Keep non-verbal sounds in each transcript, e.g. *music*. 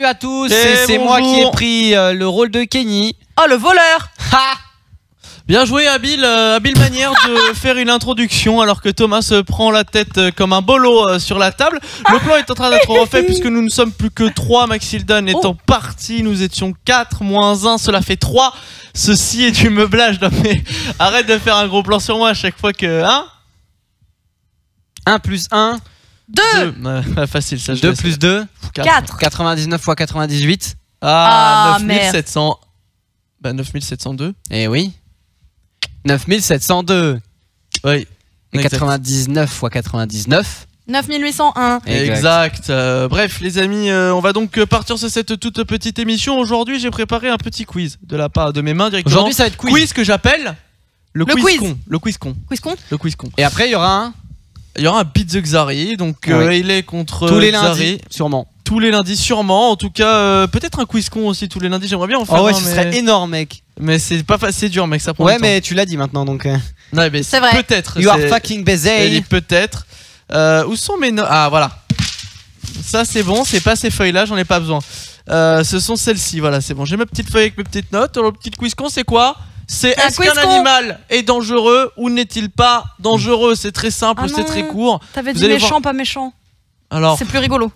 Salut à tous, et c'est moi qui ai pris euh, le rôle de Kenny. Oh, le voleur Ha Bien joué, habile, euh, habile manière de *laughs* faire une introduction alors que Thomas se prend la tête euh, comme un bolo euh, sur la table. Le plan est en train d'être refait puisque nous ne sommes plus que 3, Maxildan étant parti. Nous étions 4 moins 1, cela fait 3. Ceci est du meublage. Non mais arrête de faire un gros plan sur moi à chaque fois que. Hein? 1 plus 1, 2 Deux. Ouais, Facile ça. je 2 laisse. plus 2, Quatre. 4 99 x 98. Ah, Ah, merde. 9700. Bah 9702. Eh oui. 9702. Oui. Et Exact. 99 x 99. 9801 Exact. Euh, bref, les amis, euh, on va donc euh, partir sur cette toute petite émission. Aujourd'hui, j'ai préparé un petit quiz de la part de mes mains directement. Aujourd'hui, ça va être quiz. quiz que j'appelle le, Le quiz, quiz. con. Le quiz con. Quiz con Le quiz con. Et après, il y aura un Il y aura un Beat the Xari, donc euh, Oui. il est contre tous les Xari. lundis, sûrement. Tous les lundis, sûrement. En tout cas, euh, peut-être un quiz con aussi tous les lundis. J'aimerais bien en faire Oh ouais, un, ce mais, serait énorme, mec. mais c'est pas c'est dur, mec. Ça prend Ouais, du temps. mais tu l'as dit maintenant, donc. euh, Ouais, mais C'est vrai. Peut-être. You are fucking busy. peut-être. Euh, où sont mes notes Ah voilà. Ça c'est bon, c'est pas ces feuilles là, j'en ai pas besoin. Euh, ce sont celles-ci, voilà, c'est bon. J'ai ma petite feuille avec mes petites notes. Alors, le petit quiz con, c'est quoi? C'est un est-ce qu'un animal est dangereux ou n'est-il pas dangereux C'est très simple, Ah c'est très court. T'avais dit allez méchant, voir. pas méchant. Alors, C'est plus rigolo.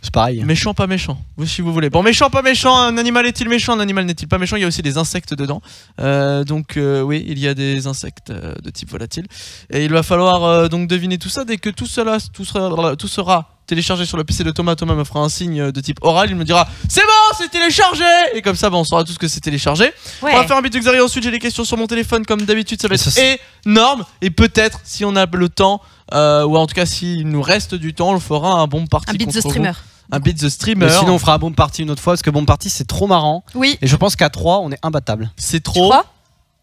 C'est pareil. méchant, pas méchant, vous si vous voulez. Bon, méchant, pas méchant, un animal est-il méchant? Un animal n'est-il pas méchant? Il y a aussi des insectes dedans. Euh, donc, euh, oui, il y a des insectes euh, de type volatile. Et il va falloir euh, donc deviner tout ça dès que tout, cela, tout, sera, tout sera téléchargé sur le PC de Thomas. Thomas me fera un signe de type oral. Il me dira C'est bon, c'est téléchargé Et comme ça, bah, on saura tous que c'est téléchargé. Ouais. On va faire un bit Xari ensuite. J'ai des questions sur mon téléphone comme d'habitude. Ça va être c'est- énorme. Et peut-être, si on a le temps, euh, ou en tout cas s'il nous reste du temps, on le fera un bon parti. Un beat the vous. streamer. Un beat the streamer. Mais sinon, on fera un bomb party une autre fois parce que bomb party c'est trop marrant. Oui. Et je pense qu'à 3, on est imbattable. c'est trop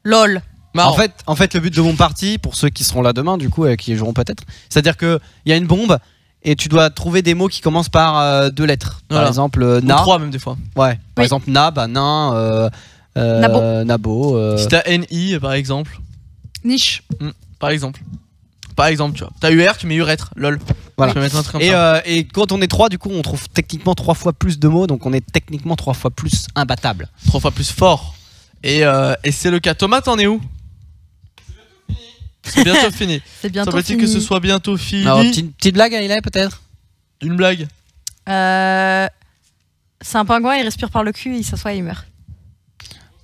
LOL. marrant. En fait, en fait, le but de bomb party, pour ceux qui seront là demain, du coup, euh, qui y joueront peut-être, c'est-à-dire qu'il y a une bombe et tu dois trouver des mots qui commencent par euh, deux lettres. Par Voilà. exemple, euh, Ou trois même des fois. Ouais. Par Oui. exemple, na, bah, nain, euh, euh, Nabo. Nabo. euh, Si t'as NI par exemple, Niche. par exemple. Par exemple, tu vois. T'as UR, tu mets URETRE, lol. Voilà. Tu peux mettre un truc comme et, ça. euh, et quand on est 3, du coup, on trouve techniquement 3 fois plus de mots, donc on est techniquement 3 fois plus imbattable. Trois fois plus fort. Et, euh, et c'est le cas. Thomas, t'en es où? C'est bientôt *laughs* fini. C'est bientôt fini. que ce soit bientôt fini. Alors, petite, petite blague, il est peut-être Une blague. Euh, C'est un pingouin, il respire par le cul, il s'assoit et il meurt.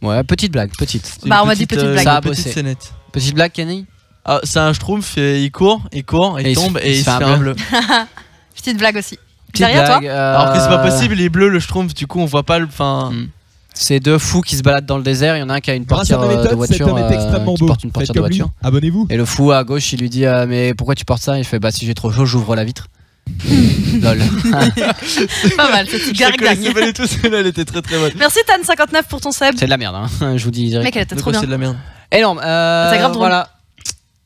Ouais, petite blague, petite. Bah, on m'a dit petite euh, blague. Ça a petite bossé. Petite blague, Kenny Ah, c'est un schtroumpf, et il court, il court, il Et il se- tombe et il se fait un un bleu. *laughs* Petite blague aussi. Petite Derrière toi euh, Alors que c'est pas possible, il est bleu le schtroumpf, du coup on voit pas le. Enfin. Mm. C'est deux fous qui se baladent dans le désert. Il y en a un qui a une portière euh, de méthode, cet voiture. homme est euh, qui beau. porte une portière Faites de voiture. Abonnez-vous. Et le fou à gauche, il lui dit euh, Mais pourquoi tu portes ça? Il fait Bah, si j'ai trop chaud, j'ouvre la vitre. *laughs* Lol. Pas mal, cette gargagne. pas tout, celle-là elle était très très bonne. Merci Tan59 pour ton sub. c'est de la merde, hein. *laughs* je vous dis direct. Mec, elle était De trop bien. c'est de la merde Énorme. Euh, C'est grave drôle. Voilà.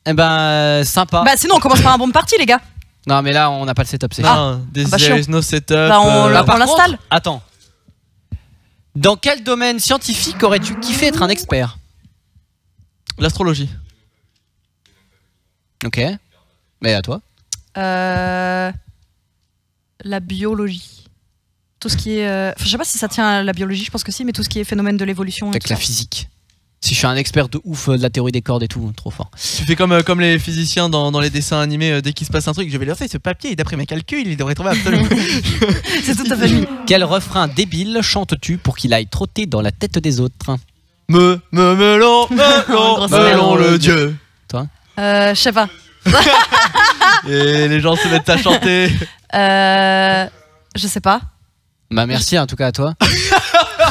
Eh ben, euh, sympa. Bah sinon on commence par un bon parti les gars. non, mais là, on n'a pas le setup, c'est Ah. Ah bah, no setup. Bah, on euh, Là, par l'installe Attends. Dans quel domaine scientifique aurais-tu kiffé être un expert? L'astrologie. Ok. Mais à toi Euh... La biologie. Tout ce qui est. euh, je sais pas si ça tient à la biologie, je pense que si, mais tout ce qui est phénomène de l'évolution. Avec la ça. physique. Si je suis un expert de ouf euh, de la théorie des cordes et tout, trop fort. Tu fais comme, euh, comme les physiciens dans, dans les dessins animés, euh, dès qu'il se passe un truc, je vais leur faire ce papier et d'après mes calculs, il devrait trouver absolument. *laughs* C'est toute ta famille. Quel refrain débile chantes-tu pour qu'il aille trotter dans la tête des autres? Me, me, melon, *laughs* melon, melon le dieu. Euh, je sais pas. *laughs* Et les gens se mettent à chanter. Euh... Je sais pas. Bah merci en tout cas à toi.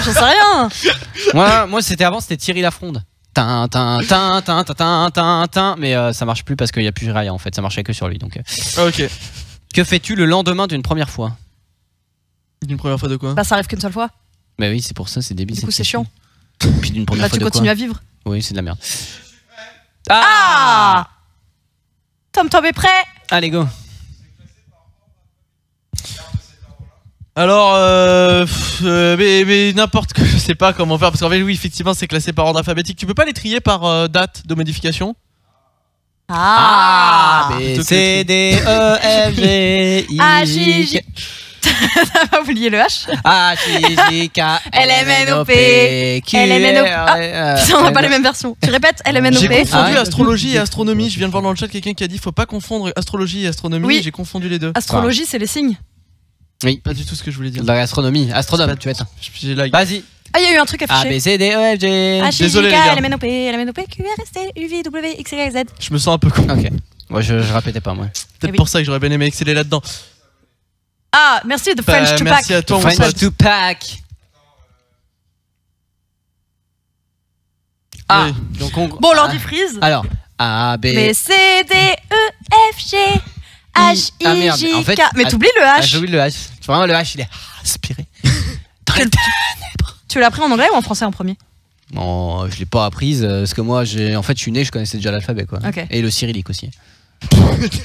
J'en sais rien. *laughs* moi, moi c'était avant, c'était Thierry Lafronde. Tin, tin, tin, tin, tin, tin, tin, tin. Mais euh, ça marche plus parce qu'il y a plus rien en fait, ça marchait que sur lui. Donc, euh. ok. que fais-tu le lendemain d'une première fois? Une première fois de quoi? Bah ça arrive qu'une seule fois. Bah oui, c'est pour ça, c'est débile. Du coup c'est question. chiant. Puis d'une première Bah fois tu de continues quoi à vivre. Oui, c'est de la merde. Ah Tom Tom est prêt Allez go. Alors, euh, pff, euh, mais, mais n'importe quoi, *laughs* je sais pas comment faire, parce qu'en fait, oui, effectivement, c'est classé par ordre alphabétique. Tu peux pas les trier par euh, date de modification? Ah, B, plutôt que C, D, E, F, G, *laughs* I, Ah, J, J. *laughs* T'as pas oublié le H? H, I, J, K, L, M, N, O, P, Q, L, M, N, O, P. R, Ah, euh, Putain, on n'a pas les mêmes versions. Tu répètes J'ai LMNOP confondu Ah astrologie et astronomie. Je viens de voir dans le chat quelqu'un qui a dit faut pas confondre astrologie et astronomie. Oui. J'ai confondu les deux. Astrologie, c'est les signes. Pas du tout ce que je voulais dire. Dans l'astronomie, astronome, tu vas être. Vas-y. Ah, il y a eu un truc A, affiché. B, C, D, E, F, G. H, Désolé, K, les gars. L, M, N, O, P, L, M, N, O, P, Q, R, S, T, U, V, W, X, Y, Z. Je me sens un peu con. Ok. Moi, je, je répétais pas, moi. Peut-être oui. pour ça que j'aurais bien aimé exceller là-dedans. Ah, merci de Bah, French to merci Pack. à toi, mon French pack. Ah, Oui. donc on. Bon, l'ordi freeze. Alors, A, B. B, C, D, E, F, G, H, Ah, I, J, en fait, K. Mais ah, t'oublies le Ah, H. j'ai oublié le H. Vraiment, le H, il est aspiré. *laughs* Dans les Tu l'as appris en anglais ou en français en premier? Bon, je l'ai pas apprise euh, parce que moi, j'ai, en fait, je suis né, je connaissais déjà l'alphabet, quoi. Ok. Et le cyrillique aussi. *laughs* Ta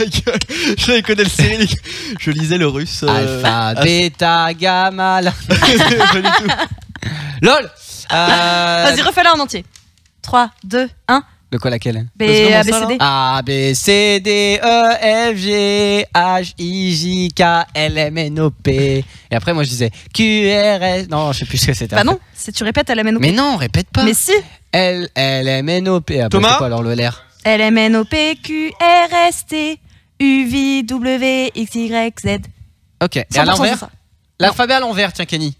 gueule. Je connais le cyrillique. Je lisais le russe. euh, Alpha, bêta, gamma. la- *laughs* pas du tout. LOL. Euh, Vas-y, refais-la en entier. 3, 2, 1. De quoi laquelle B, A, B, C, D. A, B, C, D, E, F, G, H, I, J, K, L, M, N, O, P. Et après, moi, je disais Q, R, S. Non, je sais plus ce que c'était. Bah non, si tu répètes L, M, N, O, P. Mais non, répète pas. Mais si L, L, M, N, O, P. Après, Thomas c'est quoi alors le LR L, M, N, O, P, Q, R, S, T, U, V, W, X, Y, Z. Ok. Et 100% à l'envers. L'alphabet à l'envers, tiens, Kenny.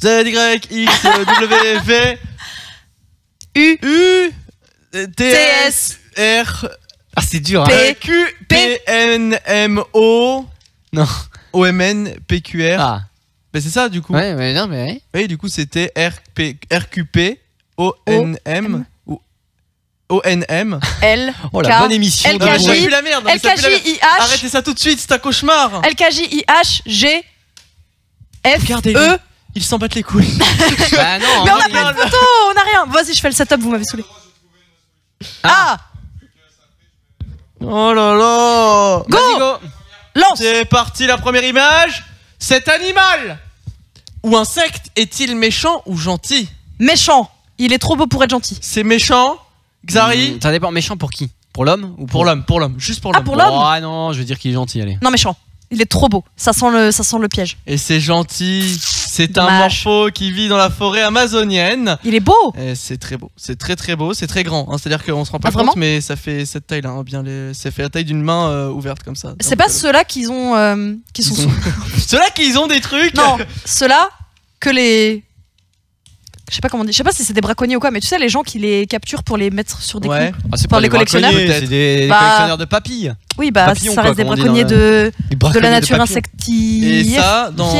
Z, Y, X, W, V, *laughs* U, U, T, T, S, S, R, Ah, c'est dur, hein. P, Q, P, N, M, O, Non. O, M, N, P, Q, R. Ah. Bah, c'est ça, du coup. Ouais, mais non, mais. Oui, du coup, c'était R, P, R, Q, P, O, N, M, ou O, N, M. L, Oh, la K, bonne émission. Ça Roger. pue la merde. L, ça K, J. I, H, Arrêtez ça tout de suite, c'est un cauchemar. L, K, J, I, H, G, F. E. Ils s'en battent les couilles. *laughs* Bah non, *laughs* Mais on a pas de photo, on a rien. Vas-y, je fais le setup, vous m'avez saoulé. Ah, Oh là là. Go. Lance C'est parti, la première image. Cet animal ou insecte est-il méchant ou gentil? Méchant. Il est trop beau pour être gentil. C'est méchant, Xari? Hmm, Ça dépend, méchant pour qui? Pour l'homme ou Pour l'homme, pour l'homme, juste pour Ah, l'homme. pour l'homme Ah non, je veux dire qu'il est gentil, allez. Non, méchant. Il est trop beau. Ça sent le, ça sent le piège. Et c'est gentil. C'est un Dommage. morpho qui vit dans la forêt amazonienne. Il est beau. Et c'est très beau, c'est très très beau, c'est très grand. hein. C'est-à-dire qu'on se rend pas Ah, vraiment compte, mais ça fait cette taille-là, hein, bien les... ça fait la taille d'une main euh, ouverte comme ça. C'est pas ceux-là qu'ils ont, euh, qui sont. *laughs* Ceux-là qui ont des trucs. Non, *laughs* ceux-là que les. Je sais pas comment on dit. Je sais pas si c'est des braconniers ou quoi, mais tu sais, les gens qui les capturent pour les mettre sur des Ouais. coups. Ah, c'est Par les collectionneurs C'est des, des Bah- collectionneurs de papilles. Oui, bah, Papillons, ça quoi, reste des braconniers de, Des de la nature insective. Et ça, dans,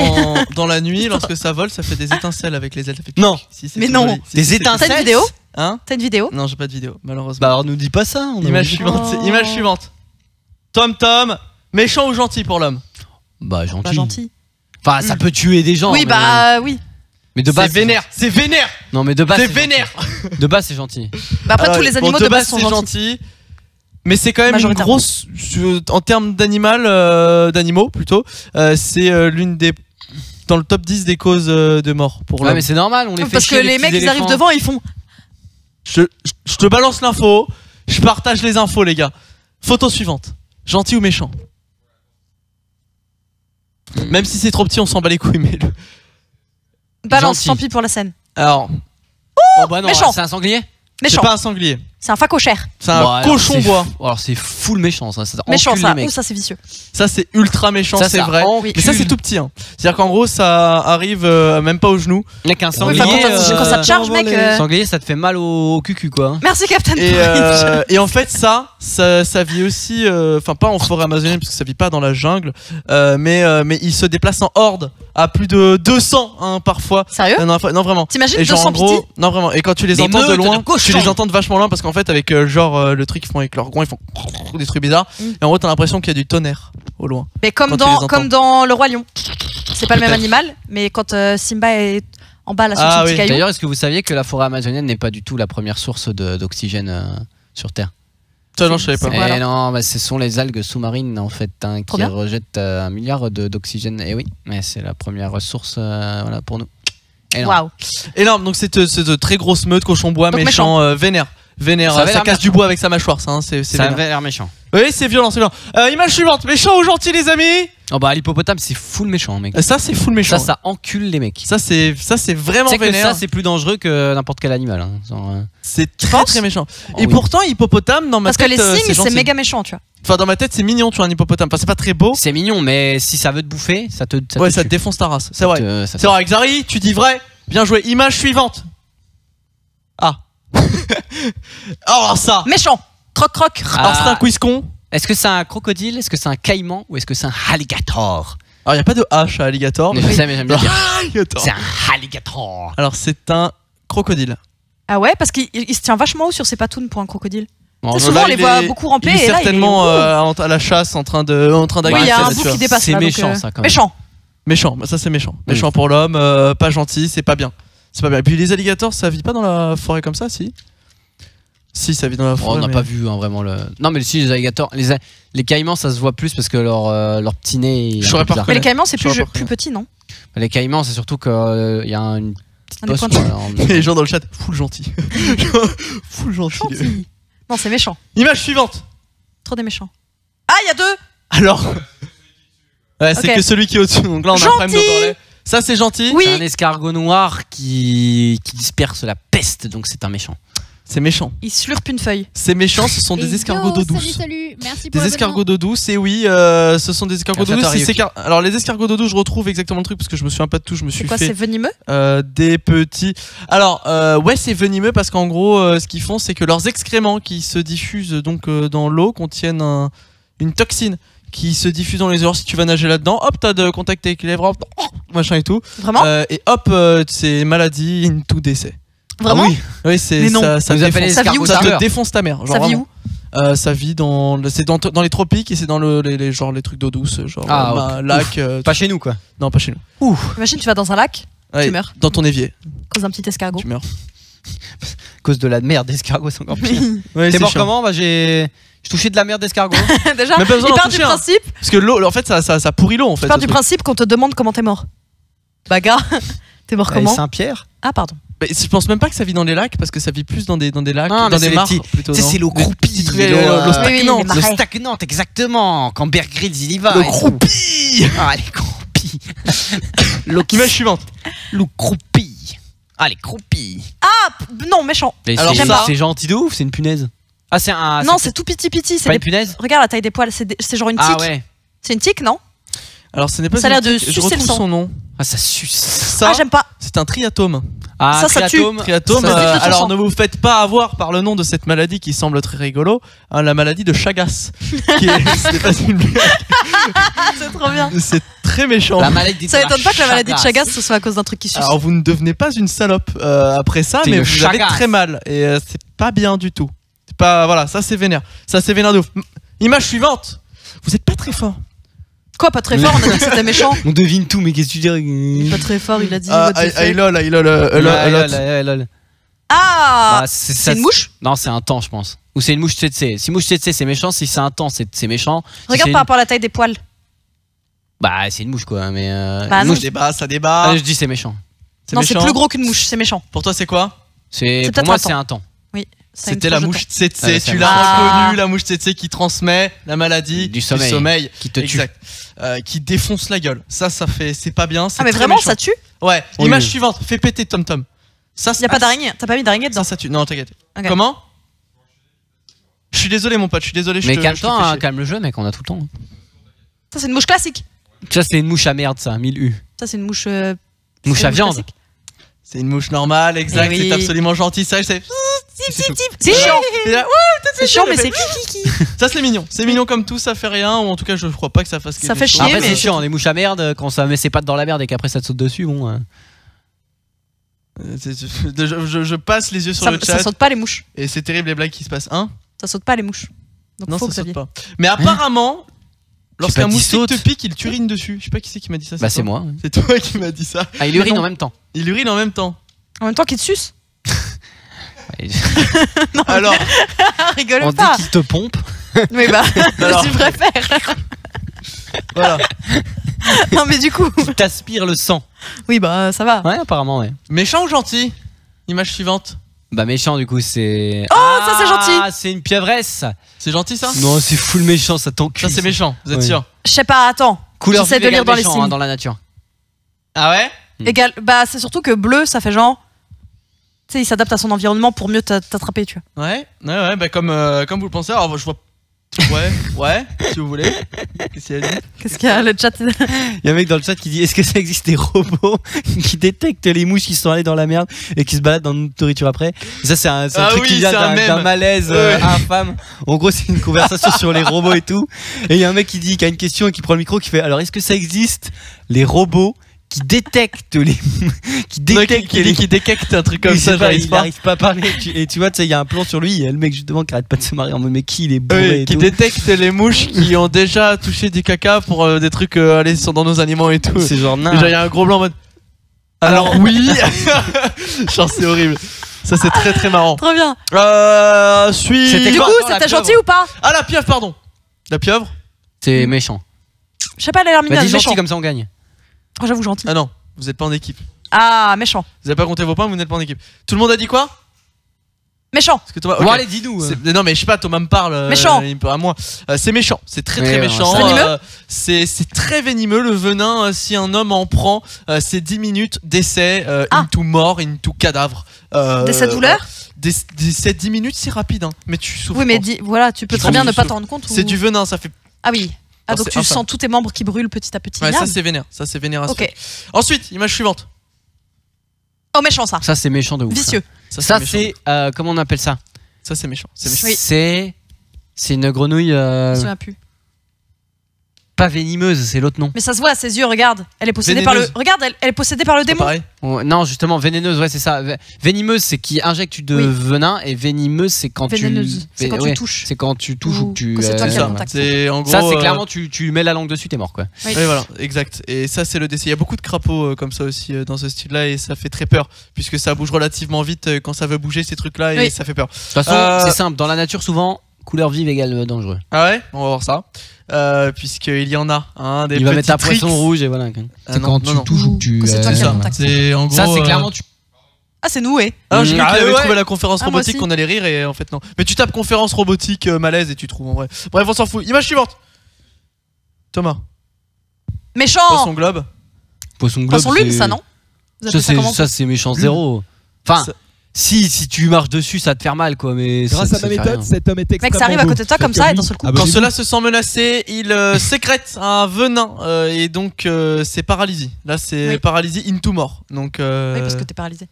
*laughs* dans la nuit, lorsque ça vole, ça fait des étincelles avec les ailes. Non. Si, c'est Mais non. Si, Des étincelles T'as une vidéo Hein T'as une vidéo Non, j'ai pas de vidéo, malheureusement. Bah alors nous dis pas ça. on image suivante. Oh. Image suivante. Tom Tom, méchant ou gentil pour l'homme? Bah gentil. Pas gentil. Enfin, ça peut tuer des gens. oui, mais- bah oui. Mais de C'est base. vénère, c'est vénère, Non, mais de base. c'est gentil. vénère. De base, c'est gentil. Bah après, tous les Bon, animaux de base sont c'est gentils. gentil. Mais c'est quand même une grosse, euh, en termes d'animal, euh, d'animaux plutôt, euh, c'est l'une des dans le top 10 des causes de mort pour Ouais, l'homme. mais c'est normal. On les fait Parce que les mecs, ils arrivent devant, ils font. Je, je- je te balance l'info, je partage les infos les gars. Photo suivante. Gentil ou méchant? Même si c'est trop petit, on s'en bat les couilles. Mais le- Balance, Gentil. tant pis pour la scène. alors, Oh bah non, méchant. c'est un sanglier. c'est Méchant. pas un sanglier, C'est un facochère. c'est un Bon, alors, cochon c'est bois. Alors c'est full méchant ça. ça Méchant, encule ça. les mecs. Ouh, ça, c'est vicieux. Ça c'est ultra méchant, Ça, c'est ça vrai. encule. Mais ça c'est tout petit. Hein. C'est-à-dire qu'en gros ça arrive euh, même pas au genou. Mec, un Oui, sanglier. enfin, quand, ça- euh, quand ça te charge, mec. euh, Sanglier, ça te fait mal au, au cucu quoi. Merci, Captain. Et, euh, et en fait ça, ça, ça vit aussi, euh, enfin pas en forêt amazonienne parce que ça vit pas dans la jungle, euh, mais, euh, mais il se déplace en horde à plus de 200 hein, parfois. Sérieux? Euh, non, enfin, non, vraiment. T'imagines Et genre 200 en gros, non vraiment. Et quand tu les Des entends de meutes loin, cochons. tu les entends de vachement loin parce qu'en fait avec euh, genre euh, le truc qu'ils font avec leurs groin, ils font *laughs* des trucs bizarres. Mm. Et en gros t'as l'impression qu'il y a du tonnerre au loin. Mais comme dans, comme dans Le Roi Lion. C'est pas le même animal, mais quand euh, Simba est en bas là sur Ah son oui. petit caillou. D'ailleurs, est-ce que vous saviez que la forêt amazonienne n'est pas du tout la première source de- d'oxygène euh, sur Terre? Ça non je savais pas. C'est Eh non, bah, ce sont les algues sous-marines en fait hein, Trop qui bien. rejettent euh, un milliard de- d'oxygène. Et oui, mais c'est la première source euh, voilà, pour nous. Énorme. Waouh. Énorme. Donc c'est euh, cette très grosse meute cochon bois Donc méchant, euh, vénère. Vénère, Ça casse méchant. du bois avec sa mâchoire, ça, hein, c'est c'est Ça vénère. avait l'air méchant. Oui, c'est violent, c'est violent. Euh, image suivante, méchant ou gentil, les amis? Oh bah l'hippopotame c'est full méchant mec. Euh, Ça, c'est full méchant. Ça ça encule les mecs. Ça, c'est ça, c'est vraiment C'est que vénère. ça c'est plus dangereux que n'importe quel animal. hein. Euh, C'est très très méchant. oh Et oui. pourtant, hippopotame, dans ma Parce que tête, les euh, cimes, c'est gentil. méga méchant, tu vois. Enfin, dans ma tête, c'est mignon, tu vois, un hippopotame. Enfin, c'est pas très beau. C'est mignon mais si ça veut te bouffer ça te ça ouais, te ça te défonce ta race. C'est vrai. C'est vrai, Xari, tu dis vrai. Bien joué. Image suivante. Ah. *laughs* oh, ça. Méchant Croc croc Alors, Ah. c'est un quiz con. Est-ce que c'est un crocodile? Est-ce que c'est un caïman? Ou est-ce que c'est un alligator? Alors, il n'y a pas de H à alligator. Je mais- sais, mais j'aime bien *laughs* dire. Alligator. C'est un alligator. Alors, c'est un crocodile. Ah ouais, parce qu'il il se tient vachement haut sur ses patounes pour un crocodile. Bon, Tu sais, là, souvent, on il les voit est- beaucoup ramper Il est et là, il est- certainement euh, en- à la chasse en train de en train Oui, il y d'agresser a un bout qui dépasse C'est là, donc, méchant, euh, ça, quand même. Méchant Méchant, bah, ça c'est méchant. Méchant pour l'homme, euh, pas gentil, c'est pas bien. C'est pas bien. Et puis les alligators, ça vit pas dans la forêt comme ça, si? Si, ça vit dans la Oh, forêt. on n'a mais- pas vu hein, vraiment le. Non, mais si les alligators, les, a- les caïmans, ça se voit plus parce que leur, euh, leur petit nez. peu pas. Mais les caïmans, c'est plus, je- plus petit, non? Les caïmans, c'est surtout qu'il y a un- une petite Un de alors, *laughs* Les gens dans le chat, full gentil. *laughs* full gentil. Gentil. Non, c'est méchant. Image suivante. Trop des méchants. Ah, il y a deux Alors. Ouais, c'est que celui qui est au-dessus. Donc là, on a un problème Gentil. Ça, c'est gentil. Oui. C'est un escargot noir qui, qui disperse la peste, donc c'est un méchant. C'est méchant. Il slurpe une feuille. C'est méchant, ce sont Et des escargots d'eau douce. Salut, salut, merci pour Des escargots d'eau douce, et oui, euh, ce sont des escargots d'eau douce. Alors, les escargots d'eau douce, je retrouve exactement le truc parce que je me souviens pas de tout. Je me suis quoi, fait c'est venimeux euh, des petits. Alors, euh, ouais, c'est venimeux parce qu'en gros, euh, ce qu'ils font, c'est que leurs excréments qui se diffusent donc euh, dans l'eau contiennent un- une toxine qui se diffuse dans les oreilles. Si tu vas nager là-dedans, hop, t'as de contact avec les lèvres, hop, machin et tout. Vraiment Euh, et hop, euh, c'est maladie, tout décès. Vraiment Ah oui. Oui, c'est ça, ça, Vous défonce, Ça vit où, ça te défonce ta mère. Genre Ça vit où Euh, ça vit dans, le- c'est dans, dans les tropiques et c'est dans le, les, les- genre les trucs d'eau douce, genre Ah, euh, bah, lac. euh, Pas chez nous, quoi. non, pas chez nous. Imagine, tu vas dans un lac, Ouais, tu meurs. Dans ton évier, cause d'un petit escargot. tu meurs. *laughs* Cause de la merde d'escargot, c'est encore pire. *laughs* Ouais, T'es mort chiant. comment Bah, j'ai. J'ai touché de la merde d'escargot. *laughs* Déjà, Même pas besoin il d'en part du toucher principe, Parce que l'eau, en fait, ça, ça, ça pourrit l'eau en fait. il part ce du truc. principe qu'on te demande comment t'es mort. Bah, gars, *laughs* t'es mort Et comment Saint-Pierre Ah, pardon. Mais je pense même pas que ça vit dans les lacs parce que ça vit plus dans des, dans des lacs, Non, dans des mares plutôt. Tu sais, non c'est l'eau Les croupie. trucs, l'eau, euh, l'eau Oui, oui, les stagnante. marais. Le stagnante, exactement. Quand Bear Grylls il y va. Et tout. croupie Ah, les croupis. L'eau *laughs* Image suivante. L'eau croupie. Ah, les croupis. Ah, p- non, méchant. Mais Alors, c'est gentil de ouf, c'est une punaise. Ah, c'est un. non, c'est tout petit petit. C'est pas des... une punaise? Regarde la taille des poils, c'est des- genre une tique. Ah ouais. C'est une tique, non? Alors, ce n'est pas Ça a une l'air de sucer le sang. son nom. Ah, ça suce. Ça, Ah, j'aime pas. c'est un triatome. Ah, Ça, ça tue. triatome. Triatome. Ça, ça euh, alors, sang. ne vous faites pas avoir par le nom de cette maladie qui semble très rigolo, hein, la maladie de Chagas. qui est, *laughs* ce n'est pas une blague, Ah, c'est trop bien. c'est très méchant. La maladie de Ça m'étonne pas que la maladie de Chagas. Ce soit à cause d'un truc qui suce. Alors vous ne devenez pas une salope euh, après ça, mais vous avez Chagas. très mal et euh, c'est pas bien du tout. Pas voilà, ça c'est vénère, ça c'est vénère de ouf. Image suivante. Vous êtes pas très fort. Quoi, pas très fort, on a dit que c'était méchant. *laughs* On devine tout, mais qu'est-ce que tu dis Pas très fort, il a dit. Ah, what the I, I fuck. lol, I lol, euh, lol, Ah, lol. lol. Ah, Bah, c'est une mouche? Non, c'est un temps, je pense. Ou c'est une mouche tsetse. Si mouche tsetse, c'est méchant. Si c'est un temps, c'est c'est méchant. Si Regarde c'est par une- rapport à la taille des poils. Bah, c'est une mouche, quoi. Mais. Euh... Bah, une non. mouche- Ça débat, ça débat. Ah, je dis c'est méchant. C'est Non, c'est méchant. plus gros qu'une mouche, c'est méchant. Pour toi c'est quoi? C'est C'est pour peut-être moi, un c'est un temps. C'était la mouche tsetse, Ah, tu l'as Ah. reconnue, la mouche tsetse qui transmet la maladie Du sommeil. Qui te tue. Exact. Euh, qui défonce la gueule. Ça, ça fait, c'est pas bien. Ah, mais très vraiment, méchant. ça tue? Ouais. Oui, Image suivante. Fais péter Tom Tom. Ça, Y a pas d'araignée T'as pas mis d'araignée dedans? Ça, ça tue. Non, t'inquiète. Comment? Je suis désolé, mon pote. Je suis désolé. Mais calme-toi, hein, calme le jeu, mec. On a tout le temps. Ça, c'est une mouche classique. Ça, c'est une mouche à merde, ça. 1000 U. Ça, c'est une mouche. euh, Mouche à viande. classique. C'est une mouche normale, exact. Eh oui. C'est absolument gentil. Ça, c'est. C'est chiant. C'est chiant, mais c'est kiki. *laughs* Ça, c'est mignon. C'est mignon comme tout. Ça fait rien. Ou en tout cas, je crois pas que ça fasse. Ça quelque fait chose. chier, Après, mais c'est chiant. Les mouches à merde, quand ça met ses pattes dans la merde et qu'après ça te saute dessus, bon. euh. Euh, *laughs* Je, je- je passe les yeux sur Ça, le ça chat. saute pas les mouches. Et c'est terrible les blagues qui se passent. Hein? Ça saute pas les mouches. Donc Non, faut, ça saute Xavier. pas. Mais apparemment, lorsqu'un dit moustique te pique, il t'urine dessus. Je sais pas qui c'est qui m'a dit ça. Bah, c'est moi. C'est toi qui m'as dit ça. Ah, il urine non. en même temps. Il urine en même temps. En même temps qu'il te suce. Ouais, *laughs* Alors, *laughs* rigole On dit pas. qu'il te pompe. Oui, bah, *laughs* Alors. tu préfères. voilà. Non, mais du coup. T'aspire le sang. Oui, bah, ça va. Ouais, apparemment, ouais. Méchant ou gentil? Image suivante. Bah méchant du coup c'est. Oh, ça, c'est gentil. Ah c'est une pievresse. C'est gentil ça Non c'est full méchant ça t'encule. Ça c'est méchant, vous êtes Ouais. sûr Je sais pas, attends. Couleur J'essaie de lire dans les méchant, signes. hein, dans la nature. Ah ouais Mm. Égal, bah c'est surtout que bleu, ça fait genre. Tu sais, il s'adapte à son environnement pour mieux t'a- t'attraper, tu vois. Ouais, ouais, ouais, bah comme, euh, comme vous le pensez, alors je vois. Ouais, ouais, si vous voulez. Qu'est-ce qu'il y a dit Qu'est-ce qu'il y a le chat? Il y a un mec dans le chat qui dit est-ce que ça existe des robots *laughs* qui détectent les mouches qui sont allées dans la merde et qui se baladent dans notre nourriture après? Et Ça c'est un, c'est un Ah truc oui, qui vient d'un, malaise euh, Ouais. infâme. En gros c'est une conversation sur les robots et tout. Et il y a un mec qui dit qui a une question et qui prend le micro qui fait alors est-ce que ça existe les robots qui détectent les *laughs* qui Non, qui, détectent qui, les qui détecte un truc comme ça, pas, il n'arrive pas à parler. Tu- Et tu vois, tu sais, il y a un plan sur lui. Et le mec, justement, qui arrête pas de se marrer en mode, mais qui il est bourré Oui, et qui tout. détecte les mouches qui ont déjà touché du caca pour euh, des trucs euh, aller sur- dans nos aliments et tout. C'est genre nain. Déjà, il y a un gros blanc en mode. Alors, oui *laughs* Genre, c'est horrible. Ça, c'est très très marrant. Trop bien. Euh. Suis. Du coup, c'était gentil ou pas Ah, la pieuvre, pardon La pieuvre C'est méchant. Je sais pas, elle a l'air Bah, mignonne. dis méchant. gentil comme ça on gagne. Oh, J'avoue, gentil. Ah non, vous êtes pas en équipe. Ah, méchant. Vous avez pas compté vos points, vous n'êtes pas en équipe. Tout le monde a dit quoi? Méchant. Parce que Thomas. Bon, ok. allez, dis-nous. euh. C'est- Non mais je sais pas, Thomas me parle. euh, Méchant. il me parle à moi. Euh, c'est méchant, c'est très très méchant. c'est venimeux euh, c'est c'est très venimeux le venin. euh, si un homme en prend, euh, c'est 10 minutes d'essai, euh, Ah. into mort, into cadavre. Euh, Décès douleur Des, des 10 minutes, c'est rapide, hein. mais tu souffres. Oui, mais pas. dis, voilà, tu peux Je très bien ne pas je- t'en rendre compte. ou- C'est du venin, ça fait. Ah oui. Ah, donc tu infâme. sens tous tes membres qui brûlent petit à petit. Ouais, ça c'est vénère. Ça c'est vénère. à. Ensuite, image suivante. Oh, méchant ça. Ça, c'est méchant de ouf. Vicieux. Ça, Ça, c'est. euh, comment on appelle ça? Ça c'est méchant. C'est méchant. Oui. C'est. C'est une grenouille euh, Je me souviens plus. Pas venimeuse, c'est l'autre nom. Mais ça se voit à ses yeux, regarde. Elle est possédée par le. Regarde, elle, elle est possédée par le démon. pareil. Non, justement, vénéneuse, ouais, c'est ça. Vé- Venimeuse, c'est qui injecte de Oui. venin, et vénimeuse, c'est quand Vénéneuse. tu. C'est quand ouais, tu touches. C'est quand tu touches ou, Ou que tu. quand c'est toi C'est qui as ça. le contact. C'est en gros. Ça, c'est euh, clairement, tu, tu mets la langue dessus, t'es mort, quoi. Oui. Oui, voilà, exact. Et ça, c'est le décès. Il y a beaucoup de crapauds euh, comme ça aussi euh, dans ce style-là et ça fait très peur puisque ça bouge relativement vite euh, quand ça veut bouger ces trucs-là et Oui. ça fait peur. De toute façon, Euh, c'est simple. Dans la nature, souvent, couleur vive égale euh, dangereux. Ah ouais? On va voir ça. Euh, Puisqu'il y en a un des Il va mettre un tricks. poisson rouge et voilà. Ah C'est quand non, tu non. touches ou tu. C'est toi euh, qui as le Ça, c'est en gros. Ça, c'est euh, clairement. Tu... Ah, c'est noué. Ah, j'ai cru Ah, qu'il avait ouais. trouvé la conférence Ah, robotique qu'on allait rire et en fait non. Mais tu tapes conférence robotique euh, malaise et tu trouves en vrai. Bref, on s'en fout. Image suivante. Thomas, Méchant. poisson globe. Poisson Poisson globe. lune, c'est- ça non? Ça, c'est comment ça, c'est méchant Lune. zéro. Enfin, Ça- si, si tu marches dessus, ça va te faire mal, quoi. Mais Grâce ça, à ma méthode, rien. cet homme est extrêmement Mec, ça arrive à côté de toi comme ça et d'un seul coup. Ah bah, Quand cela se sent menacé, il euh, *laughs* sécrète un venin euh, et donc euh, c'est paralysie. Là, c'est Oui. paralysie into mort. Donc. euh, Oui, parce que t'es paralysé.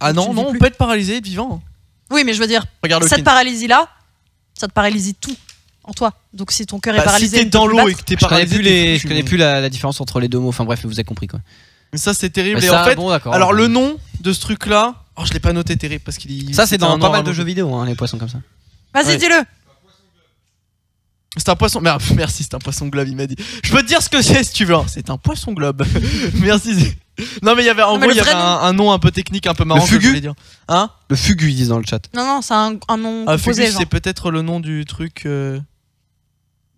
Ah tu non, ne non, on plus. peut être paralysé, être vivant. Oui, mais je veux dire, Regarde le cette paralysie-là, ça te paralysie tout en toi. Donc si ton cœur est Bah, si paralysé, t'es il ne peut dans plus l'eau et battre. que t'es Je connais paralysé, plus, t'es les, foutu, je connais mais- plus la, la différence entre les deux mots. Enfin bref, vous avez compris quoi. Mais ça, c'est terrible. Mais et ça, en fait, bon, d'accord. alors le nom de ce truc-là, oh, je l'ai pas noté terrible parce qu'il. Ça, c'est dans pas mal de jeux vidéo, hein, les poissons comme ça. Vas-y, Ouais. dis-le. C'est un poisson. Merde, *laughs* merci, c'est un poisson globe, il m'a dit. Je peux te dire ce que c'est si tu veux. hein. C'est un poisson globe. *laughs* merci. Non, mais il y avait en Non, gros, le il y avait un, un nom un peu technique, un peu marrant. que je fugu voulais dire. Hein Le fugu, ils disent dans le chat. Non, non, c'est un, un nom Ah, genre. c'est peut-être le nom du truc. euh,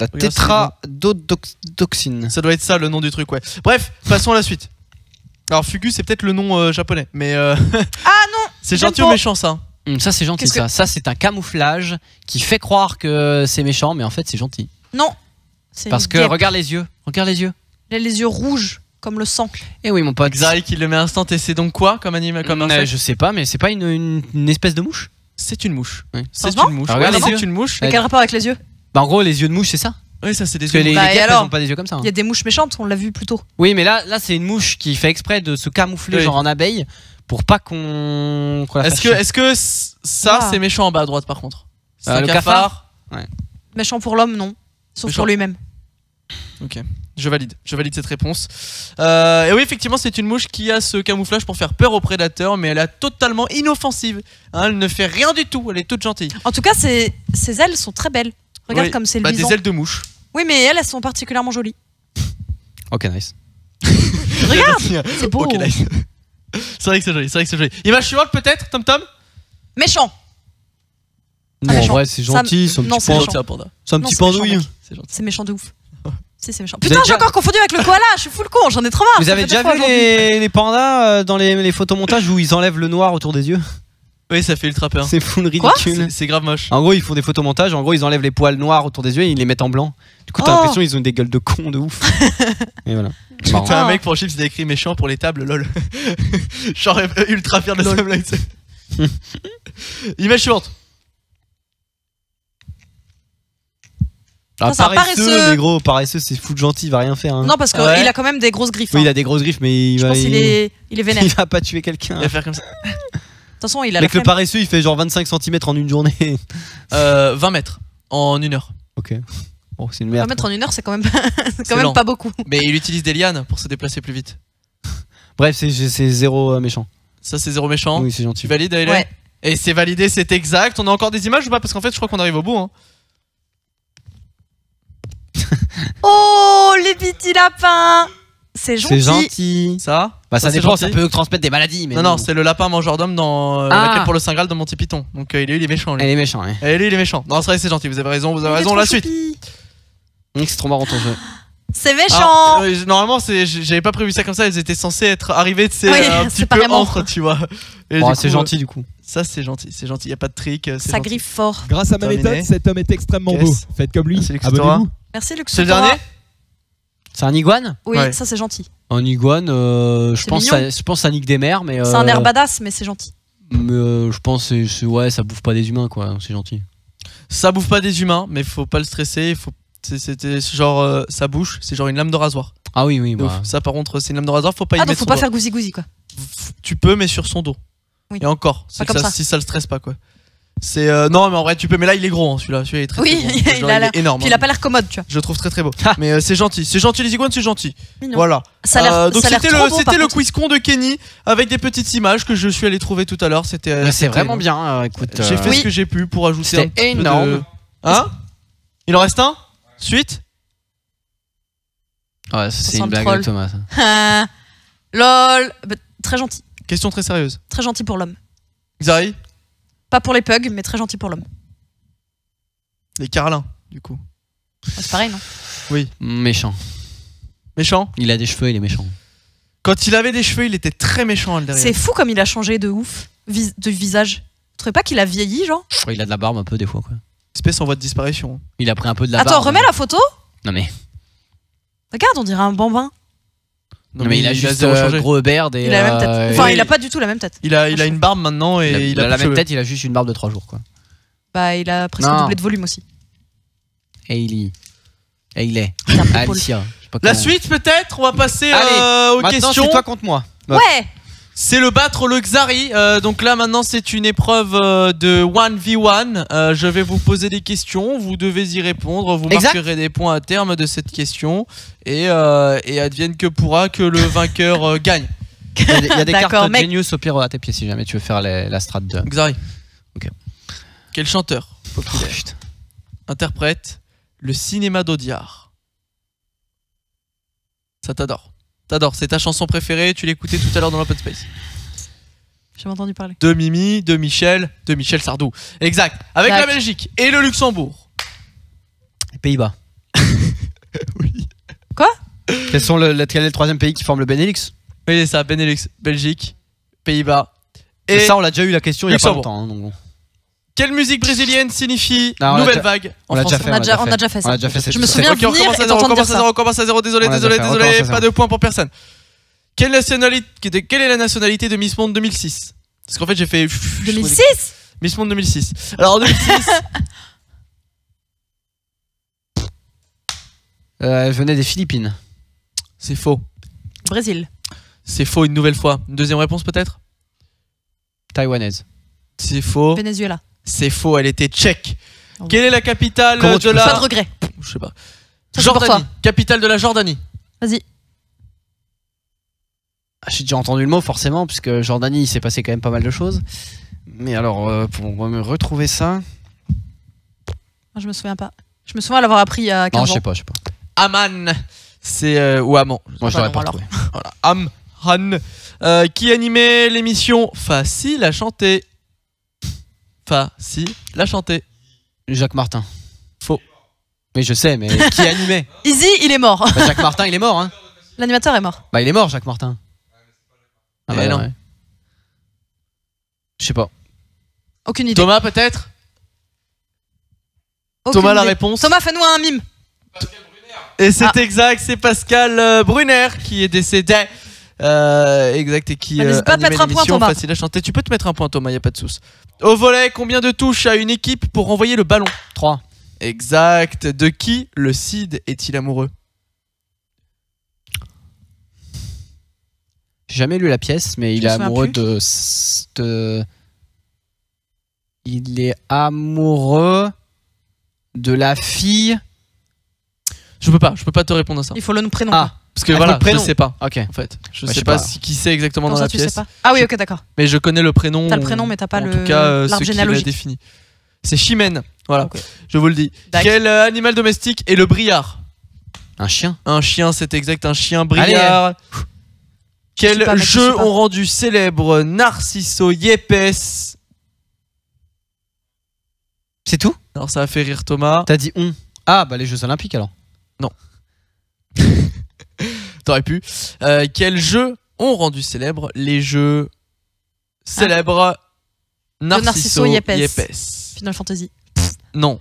La Regarde, tétradoxine. Ça doit être ça le nom du truc, ouais. Bref, passons à la suite. Alors, Fugu, c'est peut-être le nom euh, japonais, mais euh, *laughs* Ah non c'est J'aime gentil ou pas. méchant ça? Hum, ça, c'est gentil, Qu'est-ce que- ça. Ça, c'est un camouflage qui fait croire que c'est méchant, mais en fait, c'est gentil. Non C'est Parce une que guêpe. regarde les yeux. Regarde les yeux. Elle a les yeux rouges, comme le sang. Eh oui, mon pote. Xari qui le met instant et c'est donc quoi comme animal comme Hum, euh, insecte je sais pas, mais c'est pas une, une- une espèce de mouche? C'est une mouche. Oui. C'est une mouche. Ah, regarde Ouais, les c'est yeux. une mouche. Mais quel rapport avec les yeux? Bah, en gros, les yeux de mouche, c'est ça. Oui, ça c'est des Parce que les, Bah, et alors pas des yeux comme ça. hein. Il y a des mouches méchantes, on l'a vu plus tôt. Oui, mais là, là c'est une mouche qui fait exprès de se camoufler Oui. genre en abeille pour pas qu'on qu'on la Est-ce que, chier. est-ce que c- ça Ah. c'est méchant en bas à droite par contre? C'est Euh, un le cafard? Méchant pour l'homme, non. Sauf Méchant. pour lui-même. Ok, je valide, je valide cette réponse. Euh, et oui, effectivement, c'est une mouche qui a ce camouflage pour faire peur aux prédateurs, mais elle est totalement inoffensive. Hein, elle ne fait rien du tout, elle est toute gentille. En tout cas, ses, ses ailes sont très belles. Regarde Oui, comme c'est Bah, des ailes de mouche. Oui, mais elles, elles sont particulièrement jolies. *laughs* Ok, nice. *laughs* Regarde, *laughs* c'est beau. Ok, nice. c'est vrai que c'est joli, c'est vrai que c'est joli. Image suivante peut-être, Tom Tom? Méchant. Non, en méchant. vrai, c'est gentil, c'est un non, petit, c'est pan- méchant. C'est un panda. c'est un Non, petit pandouille. C'est méchant de ouf. si, c'est méchant. Putain, j'ai déjà- encore confondu avec le koala. Je suis full con. J'en ai trop marre. Vous avez déjà vu les pandas euh, dans les, les photomontages où ils enlèvent le noir autour des yeux? Oui, ça fait ultra peur. C'est full ridicule. C'est grave moche. En gros, ils font des photomontages. En gros, ils enlèvent les poils noirs autour des yeux et ils les mettent en blanc. Du coup, t'as Oh. l'impression qu'ils ont des gueules de cons de ouf. *laughs* et voilà. Marrant. T'as un Ah. mec pour Chips, il a écrit méchant pour les tables, lol. *laughs* Genre *laughs* ultra fier de sa blague. Image suivante. Ah, Ça, paresseux, paresseux. les gros, paresseux, c'est fou de gentil, il va rien faire. hein. Non, parce qu'il Ouais. a quand même des grosses griffes. Oui, hein. il a des grosses griffes, mais il Je va, pense qu'il il... est, il est vénère. il va pas tuer quelqu'un. Il va faire comme ça. Toute façon, il a le paresseux, il fait genre 25 cm en une journée. *laughs* Euh, 20 mètres en une heure. ok. Bon, c'est une Un merde. mètre en une heure, c'est quand même, c'est *laughs* C'est quand même lent. pas beaucoup. Mais il utilise des lianes pour se déplacer plus vite. *laughs* Bref, c'est- c'est zéro euh, méchant. Ça, c'est zéro méchant. Oui, c'est gentil. Tu valides, Ouais. Et c'est validé, c'est exact. On a encore des images ou pas? Parce qu'en fait, je crois qu'on arrive au bout. Hein. Oh, les petits lapins C'est gentil. C'est gentil. Ça Bah, ça, dépend, gentil. ça peut transmettre des maladies. Mais Non, non, c'est le lapin mangeur d'homme dans euh, Ah. la quête pour le Saint Graal de Monty Python. Donc euh, il est, il est méchant, lui. Elle est méchante, ouais. Et lui, il est méchant. Non, c'est vrai, c'est gentil. Vous avez raison, vous avez Il raison. La suite. C'est trop marrant ton jeu. C'est Alors, méchant euh, normalement, j'avais pas prévu ça comme ça. Elles étaient censées être arrivées, *laughs* c'est Oui, un petit peu entre, tu vois. Bon, du c'est gentil du coup. euh, Ça, c'est gentil. C'est gentil. Y a pas de trick. euh, Ça gentil. griffe fort. Grâce à ma méthode, cet homme est extrêmement beau. Faites comme lui. Merci, Luxotora. Abonnez-vous. Merci, Luc. C'est le dernier C'est un iguane Oui, Ouais. ça c'est gentil. Un iguane, euh, je pense, ça, je pense, ça nique des mers, mais. C'est un euh, air badass, mais c'est gentil. Mais euh, je pense, c'est- c'est- ouais, ça bouffe pas des humains quoi. C'est gentil. Ça bouffe pas des humains, mais faut pas le stresser. Faut... C'était genre euh, ça bouche, c'est genre une lame de rasoir. Ah oui, oui. Bah. Ça par contre c'est une lame de rasoir, faut pas y Ah, donc mettre faut pas doigt. faire gousi gousi quoi. Tu peux mais sur son dos. Oui. Et encore, c'est Pas que comme ça- ça. si ça le stresse pas quoi. C'est euh, non mais en vrai tu peux mais là il est gros hein, celui-là, celui-là il est très, Oui, très gros. il Genre, a il est énorme. Puis il hein. a pas l'air commode, tu vois. Je le trouve très très beau. *laughs* Ah. mais euh, c'est gentil, c'est gentil les iguanes, c'est gentil. Mignon. Voilà. Ça a l'air Euh, donc ça a l'air c'était trop le beau, c'était le contre. quiz con de Kenny avec des petites images que je suis allé trouver tout à l'heure, c'était euh, c'est c'était- vraiment bien. euh, écoute. J'ai fait ce que j'ai pu pour ajouter C'était un petit peu énorme. de- Hein Il en reste un Suite Ouais, Ça c'est sent une le blague troll. de Thomas. ça. Ah, *laughs* Lol. Bah, très gentil. Question très sérieuse. Très gentil pour l'homme. Xari Pas pour les pugs, mais très gentil pour l'homme. Les carlins, du coup. Ouais, C'est pareil, non? Méchant. Méchant? Il a des cheveux, il est méchant. Quand il avait des cheveux, il était très méchant derrière. C'est fou comme il a changé de ouf vis- de visage. Vous trouvez pas qu'il a vieilli, genre? Ouais, Il a de la barbe un peu des fois quoi. Espèce en voie de disparition. Il a pris un peu de la Attends, barbe. remets la photo Non mais, Regarde, on dirait un bambin. Non, mais il a juste euh, changé. gros beard et. Il a la même tête. euh, Enfin, il a pas du tout la même tête. Il a, il a une barbe maintenant et il a, il, il a plus la même cheveux. tête, il a juste une barbe de 3 jours quoi. Bah, il a presque Non. doublé de volume aussi. Et il y. Et il est. Un. Alicia. La suite peut-être, on va passer Allez, euh, aux Maintenant, questions. c'est toi contre moi. Ouais C'est le battre le Xari. Euh, donc là maintenant c'est une épreuve euh, de 1v1. Euh, je vais vous poser des questions, vous devez y répondre, vous Exact. marquerez des points à terme de cette question et, euh, et advienne que pourra que le vainqueur euh, gagne. *laughs* Il y a des, il y a des D'accord, cartes mec. Genius au pire à tes pieds si jamais tu veux faire les- la strat de. Xari. Ok. Quel chanteur populaire Putain. interprète le cinéma d'Audiard Ça t'adore. T'adores, c'est ta chanson préférée, tu l'écoutais tout à l'heure dans l'open space. J'ai entendu parler. De Mimi, de Michel, de Michel Sardou. Exact. Avec Exact. la Belgique et le Luxembourg. Les Pays-Bas. *laughs* Oui. Quels sont le, le- quel est le troisième pays qui forme le Benelux? Oui, c'est ça, Benelux, Belgique, Pays-Bas. Et Et ça, on l'a déjà eu la question il y a pas Luxembourg. longtemps. hein, donc bon. Quelle musique brésilienne signifie Ah, on nouvelle vague en on l'a déjà français On a déjà, on a déjà fait On ça. l'a déjà fait. Je me souviens Ok, on et à zéro, on dire à zéro, on recommence à zéro, désolé, On désolé, fait, on désolé, pas de points pour personne. Quelle nationalité, quelle est la nationalité de Miss Monde 2006 Parce qu'en fait j'ai fait... 2006 Miss Monde 2006. Alors en 2006, *laughs* Euh, elle venait des Philippines. c'est faux. Brésil. C'est faux une nouvelle fois. Une deuxième réponse peut-être? Taïwanaise. C'est faux. Venezuela. C'est faux, elle était tchèque. Oh. Quelle est la capitale Comment de la... Pas de regret. Je sais pas. Ça, Jordanie. Capitale de la Jordanie. Vas-y. Ah, J'ai déjà entendu le mot forcément, puisque Jordanie, il s'est passé quand même pas mal de choses. Mais alors, euh, pour me retrouver ça. Je me souviens pas. Je me souviens l'avoir appris il y a 15 Non, je sais pas, je sais pas. Amman. C'est... euh, ou Amman. Moi, je pas non, retrouvé. Voilà. Amhan. Euh, qui animait l'émission Facile à chanter. Facile à chanter. Jacques Martin. Faux. Mais je sais, mais qui animait *laughs* Easy, il est mort. Bah, Jacques Martin, il est mort, hein L'animateur est mort. Bah, il est mort, Jacques Martin. Ah, bah, non. ouais. Je sais pas. Aucune idée. Thomas, peut-être? Aucune Thomas, la idée. réponse? Thomas, fais-nous un mime. Et c'est Ah. exact, c'est Pascal euh, Brunner qui est décédé. Euh, exact, et qui Bah, n'hésite pas à te animait mettre un point, l'émission Thomas. Facile à chanter. Tu peux te mettre un point, Thomas, y a pas de souci. Au volet, combien de touches a une équipe pour envoyer le ballon? 3. Exact. De qui le Cid est-il amoureux? J'ai jamais lu la pièce, mais il est amoureux de. Il est amoureux de la fille. Je peux pas, je peux pas te répondre à ça. Il faut le nom prénom. Ah, Parce que voilà, je sais pas. ok. En fait, je Bah, sais sais pas, pas. si- qui c'est exactement dans ça, la tu pièce. sais pas Ah oui, ok, d'accord. Mais je connais le prénom. T'as le prénom, mais t'as pas en le- tout cas, euh, l'arbre ce qui l'a défini. C'est Chimène. Voilà, je vous le dis. Dac. Quel euh, animal domestique est le briard Un chien. Un chien, c'est exact, un chien briard. Quel pas, mec, je jeu ont rendu célèbre Narciso Yepes C'est tout? Alors ça a fait rire Thomas. T'as dit on. Ah, bah les Jeux Olympiques alors. *laughs* T'aurais pu. Euh, quels jeux ont rendu célèbres les jeux célèbres Narciso Narciso Yepes. Yepes Final Fantasy. Non,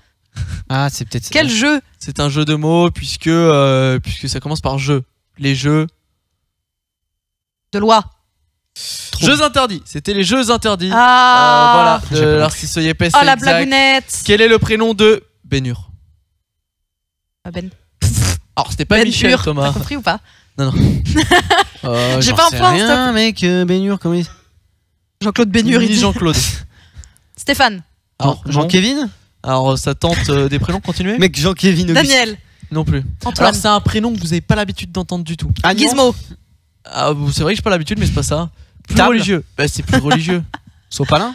Ah, c'est peut-être. Quel jeu c'est un jeu de mots puisque euh, puisque ça commence par jeu. Les jeux. de loi Trop. Jeux interdits. C'était les jeux interdits. Ah Euh, voilà, de pas Narciso Yepes. Oh la exact. blagounette Quel est le prénom de Bénur? Ah, Ben. Alors c'était pas Ben Michel. Thomas. T'as compris ou pas? *laughs* Euh, J'ai pas un point, rien, mec. euh, Bénur, comment il. Jean-Claude Bénur, il dit. Jean-Claude. *laughs* Stéphane. Alors, non. Jean-Kévin Alors ça tente euh, des prénoms, continuez Mec, Jean-Kévin. Auguste. Daniel. Non plus. Antoine. Alors c'est un prénom que vous avez pas l'habitude d'entendre du tout. Agnan Gizmo. Ah, vous- c'est vrai que j'ai pas l'habitude, mais c'est pas ça. Plus Table. religieux. Bah, c'est plus religieux. *laughs* Sopalin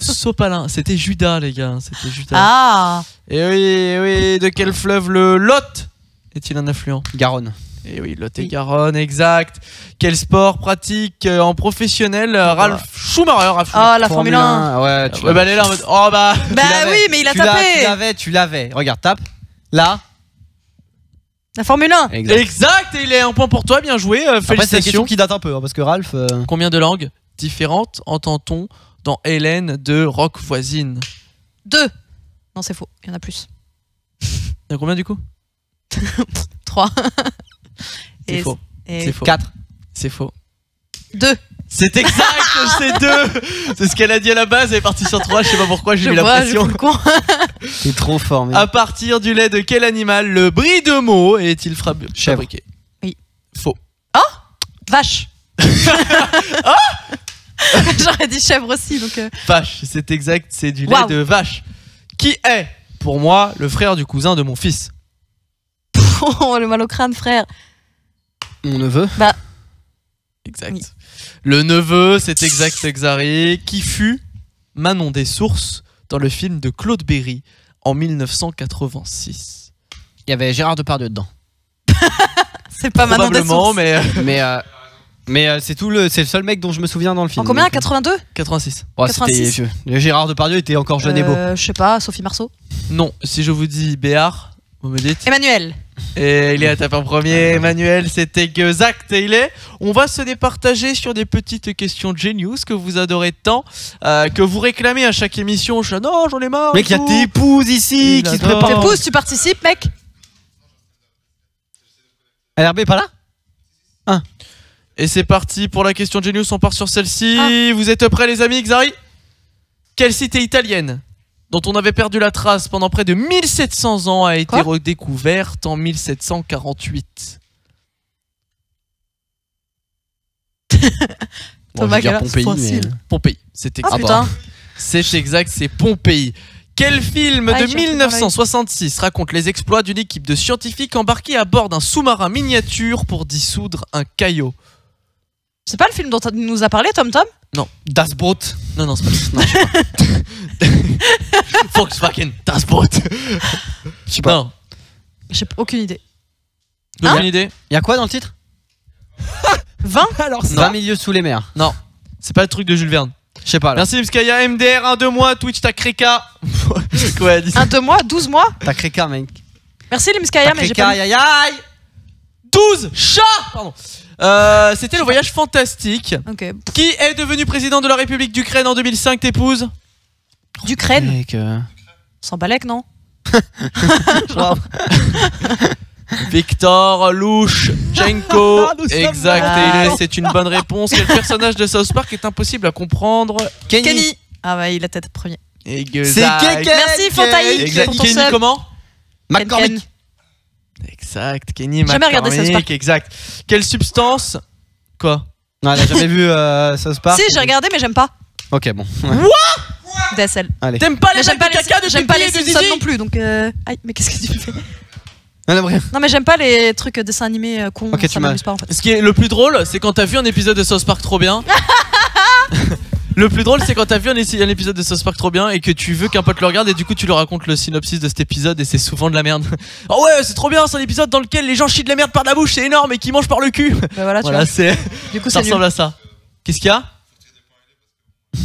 Sopalin. C'était Judas, les gars. C'était Judas. Ah Et oui, et oui. De quel fleuve le Lot est-il un affluent? Garonne. Et oui, Lot et Garonne, exact. Quel sport pratique euh, en professionnel euh, Ralph Schumacher a fait Oh la Formule 1 Ouais, tu Ouais, bah, elle est là en mode. Oh bah. Bah oui, mais il a Tu l'as- Tu tapé l'avais, tu l'avais. Regarde, tape. Là. La Formule 1 Exact. Exact, et il est un point pour toi, bien joué. euh, Après, c'est la question félicitations. qui date un peu, hein, parce que Ralph. euh, Combien de langues différentes entend-on dans Hélène de Rock Voisine? 2 Non, c'est faux, il y en a plus. Il y a combien du coup? *laughs* 3. C'est faux. C'est faux. 4. C'est faux. 2. C'est exact, *laughs* c'est deux. C'est ce qu'elle a dit à la base. Elle est partie sur trois. Je sais pas pourquoi. J'ai mis la pression. *laughs* T'es trop fort, mec. À partir du lait de quel animal le bris de mots est-il fabriqué? Oui. Faux. Vache. *laughs* J'aurais dit chèvre aussi, donc. euh, Vache, c'est exact. C'est du lait Waouh. de vache. Qui est, pour moi, le frère du cousin de mon fils? Oh, le mal au crâne, frère. Mon neveu. Exact. Oui. Le neveu, c'est exact, Xari, qui fut Manon des Sources dans le film de Claude Berry en 1986. Il y avait Gérard Depardieu dedans. *laughs* C'est pas Manon des sources. mais euh, Mais, euh, mais euh, c'est tout le, c'est le seul mec dont je me souviens dans le film. En combien? Donc, 82 86. ouais, c'était 86. vieux. Le Gérard Depardieu était encore jeune et beau. Je sais pas, Sophie Marceau? Non, si je vous dis Béard, vous me dites? Emmanuel. Et il est à tape en premier, Emmanuel, c'était exact. Et il est. On va se départager sur des petites questions de Genius que vous adorez tant, euh, que vous réclamez à chaque émission. Je suis là, non, j'en ai marre. Mec, il y a tes épouses ici Il qui se préparent. T'épouses, tu participes, mec LRB est pas là Et c'est parti pour la question de Genius. On part sur celle-ci. Ah. Vous êtes prêts, les amis, Xari? Quelle cité italienne? Dont on avait perdu la trace pendant près de 1700 ans a été Quoi redécouverte en 1748 *laughs* Bon, Thomas Gala, Pompéi, mais... Pompéi, c'est Ah exact. C'est exact, c'est Pompéi. Quel film Ah, de j'ai un truc dans 1966 raconte les exploits d'une équipe de scientifiques embarqués à bord d'un sous-marin miniature pour dissoudre un caillot? C'est pas le film dont tu nous as parlé, Tom Tom? Das Boot. Non, non, c'est pas. Non, sais pas. *laughs* Volkswagen, das Boot. Je sais pas. Non, J'ai aucune idée. t'as Hein une idée? Il y a quoi dans le titre? *laughs* 20 Alors, Non. 20 milieux sous les mers. C'est pas le truc de Jules Verne. Je sais pas. Là. Merci Mskaya, MDR, 1, 2 mois, Twitch, ta Kreka. *laughs* Quoi, elle dit ça Un, deux mois 12 mois? T'as Kreka, mec. Merci Limskaya, T'as mais j'ai pas. aïe aïe aïe 12 chats Pardon. Euh, C'était le voyage fantastique. Qui est devenu président de la République d'Ukraine en 2005, t'épouse D'Ukraine. Euh, Sans balèque, non? *laughs* *laughs* Victor Louchenko. *laughs* Exact, là. et il est- c'est une bonne réponse. Quel personnage de South Park est impossible à comprendre? Kenny. Kenny. Ah ouais, il a tête premier. C'est Keke. Merci, ton Kenny comment? McCormick. Exact, Kenny Jamais regardé South Park. Exact. Quelle substance? Quoi? Non, elle a jamais vu euh, South Park. Si, j'ai regardé, mais j'aime pas. Ok, bon. DSL. T'aimes pas les j'aime pas de caca, les, de j'aime pas les Simpsons non plus, donc. euh, Aïe, mais qu'est-ce que tu fais? Non, non, mais j'aime pas les trucs euh, dessins animés euh, cons. Ok, tu ça m'as- m'amuse pas en fait. Ce qui est le plus drôle, c'est quand t'as vu un épisode de South Park trop bien. *laughs* le plus drôle, c'est quand t'as vu un, un épisode de South Park trop bien et que tu veux qu'un pote le regarde et du coup tu lui racontes le synopsis de cet épisode et c'est souvent de la merde. *laughs* oh ouais, c'est trop bien, c'est un épisode dans lequel les gens chient de la merde par la bouche, c'est énorme et qui mangent par le cul. Bah voilà, tu voilà, vois. Du coup, *laughs* ça nul. ressemble à ça. Qu'est-ce qu'il y a *laughs*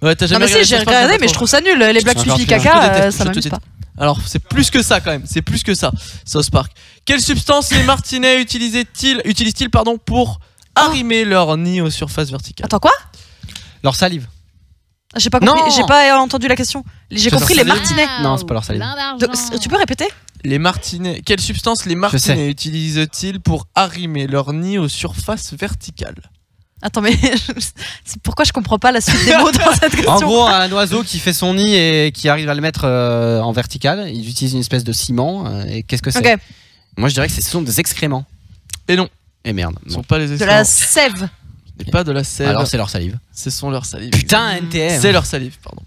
Ouais, t'as Non, jamais mais si, j'ai regardé, mais je trouve ça nul. Les blagues te caca, euh, ça m'amuse pas. Alors, c'est plus que ça quand même, c'est plus que ça, South Park. Quelle substance les martinets utilisaient-ils, utilisent-ils pardon, pour arrimer leur nid aux surfaces verticales? Attends, quoi? Leur salive. J'ai pas compris, Non. j'ai pas entendu la question. J'ai compris les martinets. Non, c'est pas leur salive. De- Tu peux répéter? Les martinets. Quelle substance les martinets utilisent-ils pour arrimer leur nid aux surfaces verticales? Attends, mais *laughs* c'est pourquoi je comprends pas la suite des mots dans cette question En gros, un oiseau qui fait son nid et qui arrive à le mettre euh, en vertical, il utilise une espèce de ciment. euh, et qu'est-ce que c'est? Moi, je dirais que ce sont des excréments. Et non, Et merde. ce Bon. sont pas les de excréments. la sève. Pas de la sève. Alors, c'est leur salive. Ce sont leurs salives. Putain, NTM. C'est leur salive, pardon.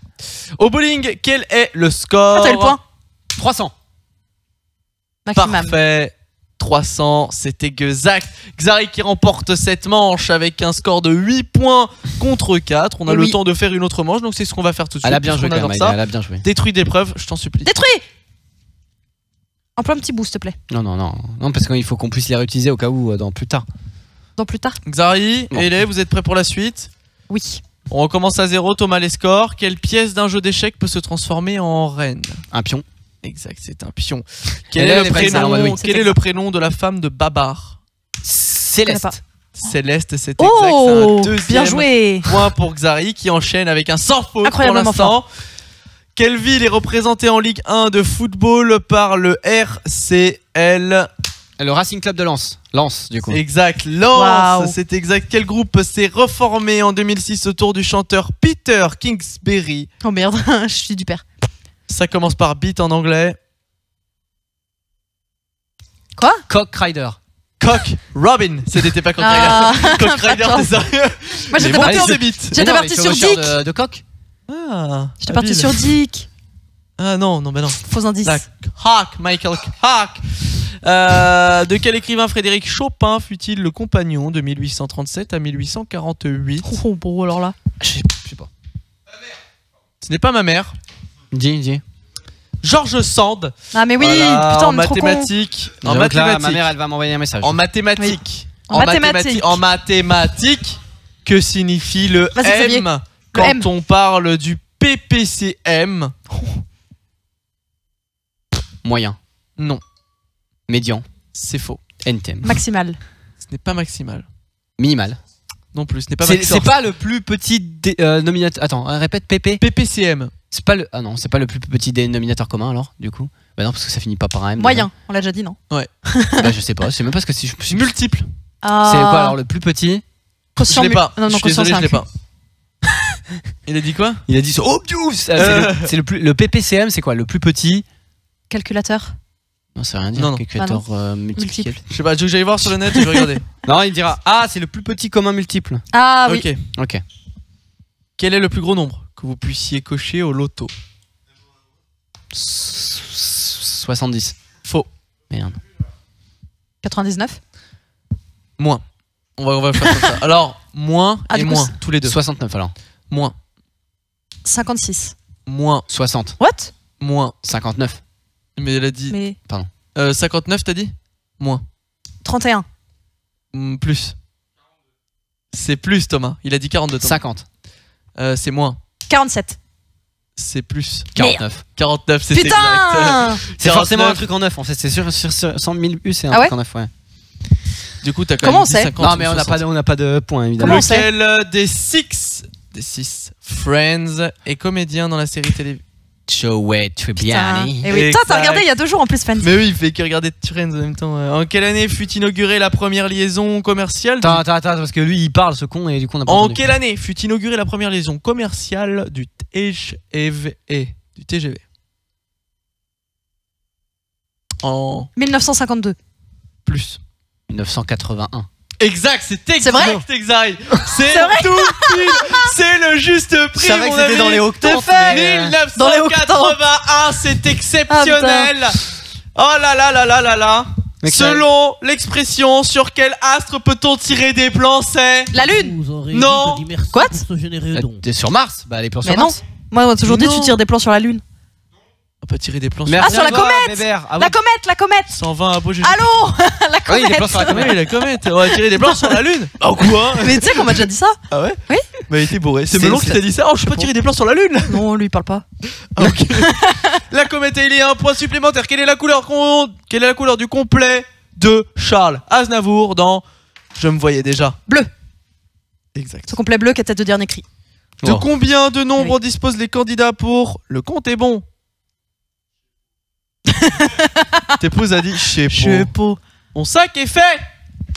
Au bowling, quel est le score Ah, t'as eu le point 300. Maximum. Parfait. 300, c'est exact. Xari qui remporte cette manche avec un score de 8 points contre 4. On a le temps de faire une autre manche, donc c'est ce qu'on va faire tout de suite. Elle a bien joué quand même. ça. Elle a bien joué. Détruis des preuves, je t'en supplie. Détruit Emploie un petit bout, s'il te plaît. Non, non, non. Non, parce qu'il faut qu'on puisse les réutiliser au cas où euh, dans plus tard. Dans plus tard Xari. Ele, vous êtes prêts pour la suite? Oui. On recommence à zéro, Thomas les scores. Quelle pièce d'un jeu d'échecs peut se transformer en reine? Un pion. Exact, c'est un pion. *laughs* Quel, est, le prénom, ouais, oui. quel est le prénom de la femme de Babar? Céleste. Céleste, c'est exact. Oh c'est un deuxième Bien joué point pour Xari qui enchaîne avec un sans faute pour l'instant. Quelle ville est représentée en Ligue 1 de football par le RCL Le Racing Club de Lens. Lens, du coup. Exact, Lens, c'est exact. Quel groupe s'est reformé en 2006 autour du chanteur Peter Kingsbury? Oh merde, *laughs* je suis du père. Ça commence par beat en anglais. Cock Rider. Cock Robin, c'était pas Cock Ah, Rider. *laughs* Cock Rider, pas de c'est sérieux Moi j'étais Allez, des sur... J'étais les sur Dick. De, de coq Ah, J'étais partie habile. sur Dick. Ah non, non, bah non. Faux indice. Hawk, Michael Hawk. Euh, de quel écrivain Frédéric Chopin fut-il le compagnon de 1837 à 1848 Oh, bon, alors là. Je sais je sais pas. Ce n'est pas ma mère. Dis, dis. Georges Sand. Ah, mais oui, Voilà, putain, en trop con. mathématiques. En Donc là, mathématiques. ma mère, elle va m'envoyer un message. En mathématiques. En mathématiques. En mathématiques. Que signifie le. M? quand M. on parle du PPCM *laughs* Moyen. Non, Médian. c'est faux. NTM. Maximal. Ce n'est pas maximal. Minimal. Non plus, ce n'est pas C'est maximal. c'est pas le plus petit dé- euh, nominateur. Attends, euh, répète PP. PPCM. C'est pas le. Ah non, c'est pas le plus petit dénominateur commun alors, du coup. Bah non, parce que ça finit pas par un M. Moyen, on l'a déjà dit, non *laughs* Bah je sais pas, je sais même pas ce que c'est. je- je- Multiple. Ah, C'est quoi alors le plus petit? Je quotient l'ai pas. Non, non, je suis quotient, désolé, je c'est l'ai un pas. Il a dit quoi? Il a dit ça. Oh, Dieu C'est Euh. le, c'est le *laughs* plus. Le PPCM, c'est quoi Le plus petit? Calculateur. Non, ça veut rien dire. Non, non. Calculateur euh. Multiple. Je sais pas, que j'aille voir sur le net et je vais regarder. *laughs* Non, il dira Ah, c'est le plus petit commun multiple. Ah oui. Ok. Ok. Quel est le plus gros nombre que vous puissiez cocher au loto S- 70. Faux. Merde. 99. Moins. On va, on va faire comme ça. Alors, moins Ah, et du coup, moins, tous les deux. 69 alors. Moins, 56. moins, 60. What? Moins. 59. Mais elle a dit. Mais Euh, 59, t'as dit Moins. 31. Hmm, plus. C'est plus, Thomas. Il a dit 42, Thomas. 50. Euh, c'est moins. 47. C'est plus. 49. 49, c'est exact. Putain C'est forcément 49. un truc en neuf en fait. C'est sûr, sur, sur 100 000 U, c'est un Ah truc en neuf, ouais. Du coup, t'as quand Comment même on sait 10, 50 Non, mais on n'a 60. pas, on pas de points, évidemment. Lequel des six des six Friends est comédien dans la série télé Joey. Tribbiani. Et oui, toi, t'as regardé il y a deux jours en plus, Friends. Mais oui, il fait que regarder Friends en même temps. En quelle année fut inaugurée la première liaison commerciale du- Attends, attends, attends, parce que lui il parle ce con et du coup on a pas En entendu. quelle année fut inaugurée la première liaison commerciale du TGV Du TGV En 1952. plus. 1981. Exact, c'est exact, C'est vrai exact. C'est C'est vrai tout pile. *laughs* C'est le juste prix. Je savais que c'était dans les C'est fait. mais, euh, 1981, Dans les octantes. c'est exceptionnel. oh là là là là là là. Selon l'expression, sur quel astre peut-on tirer des plans, c'est La Lune Non. Quoi Euh, don. T'es sur Mars Bah les plans sur Mais non. Mars. Moi, on m'a toujours dit Non. tu tires des plans sur la Lune. On peut tirer des plans sur Merci sur la comète. Ah La comète, la comète 120 à Beaujeu. Allô *laughs* La Ah oui, des comète plans sur la Ah comète. oui, la comète. On va tirer des plans sur la lune. Oh quoi *laughs* Mais tu sais qu'on m'a déjà dit ça Ah ouais Oui. Bah il était bourré. C'est Melon qui t'a dit ça. Oh, je peux tirer des plans sur la lune. Non, lui il parle pas. Ah, ok. *laughs* la comète, il y a un point supplémentaire. Quelle est la couleur Quelle est la couleur du complet de Charles Aznavour dans Je me voyais déjà? Bleu. Exact. Ce complet bleu qui a tête de dernier cri. De combien de nombres Oui. disposent les candidats pour Le compte est bon? *laughs* T'épouse a dit Je sais pas. Mon sac est fait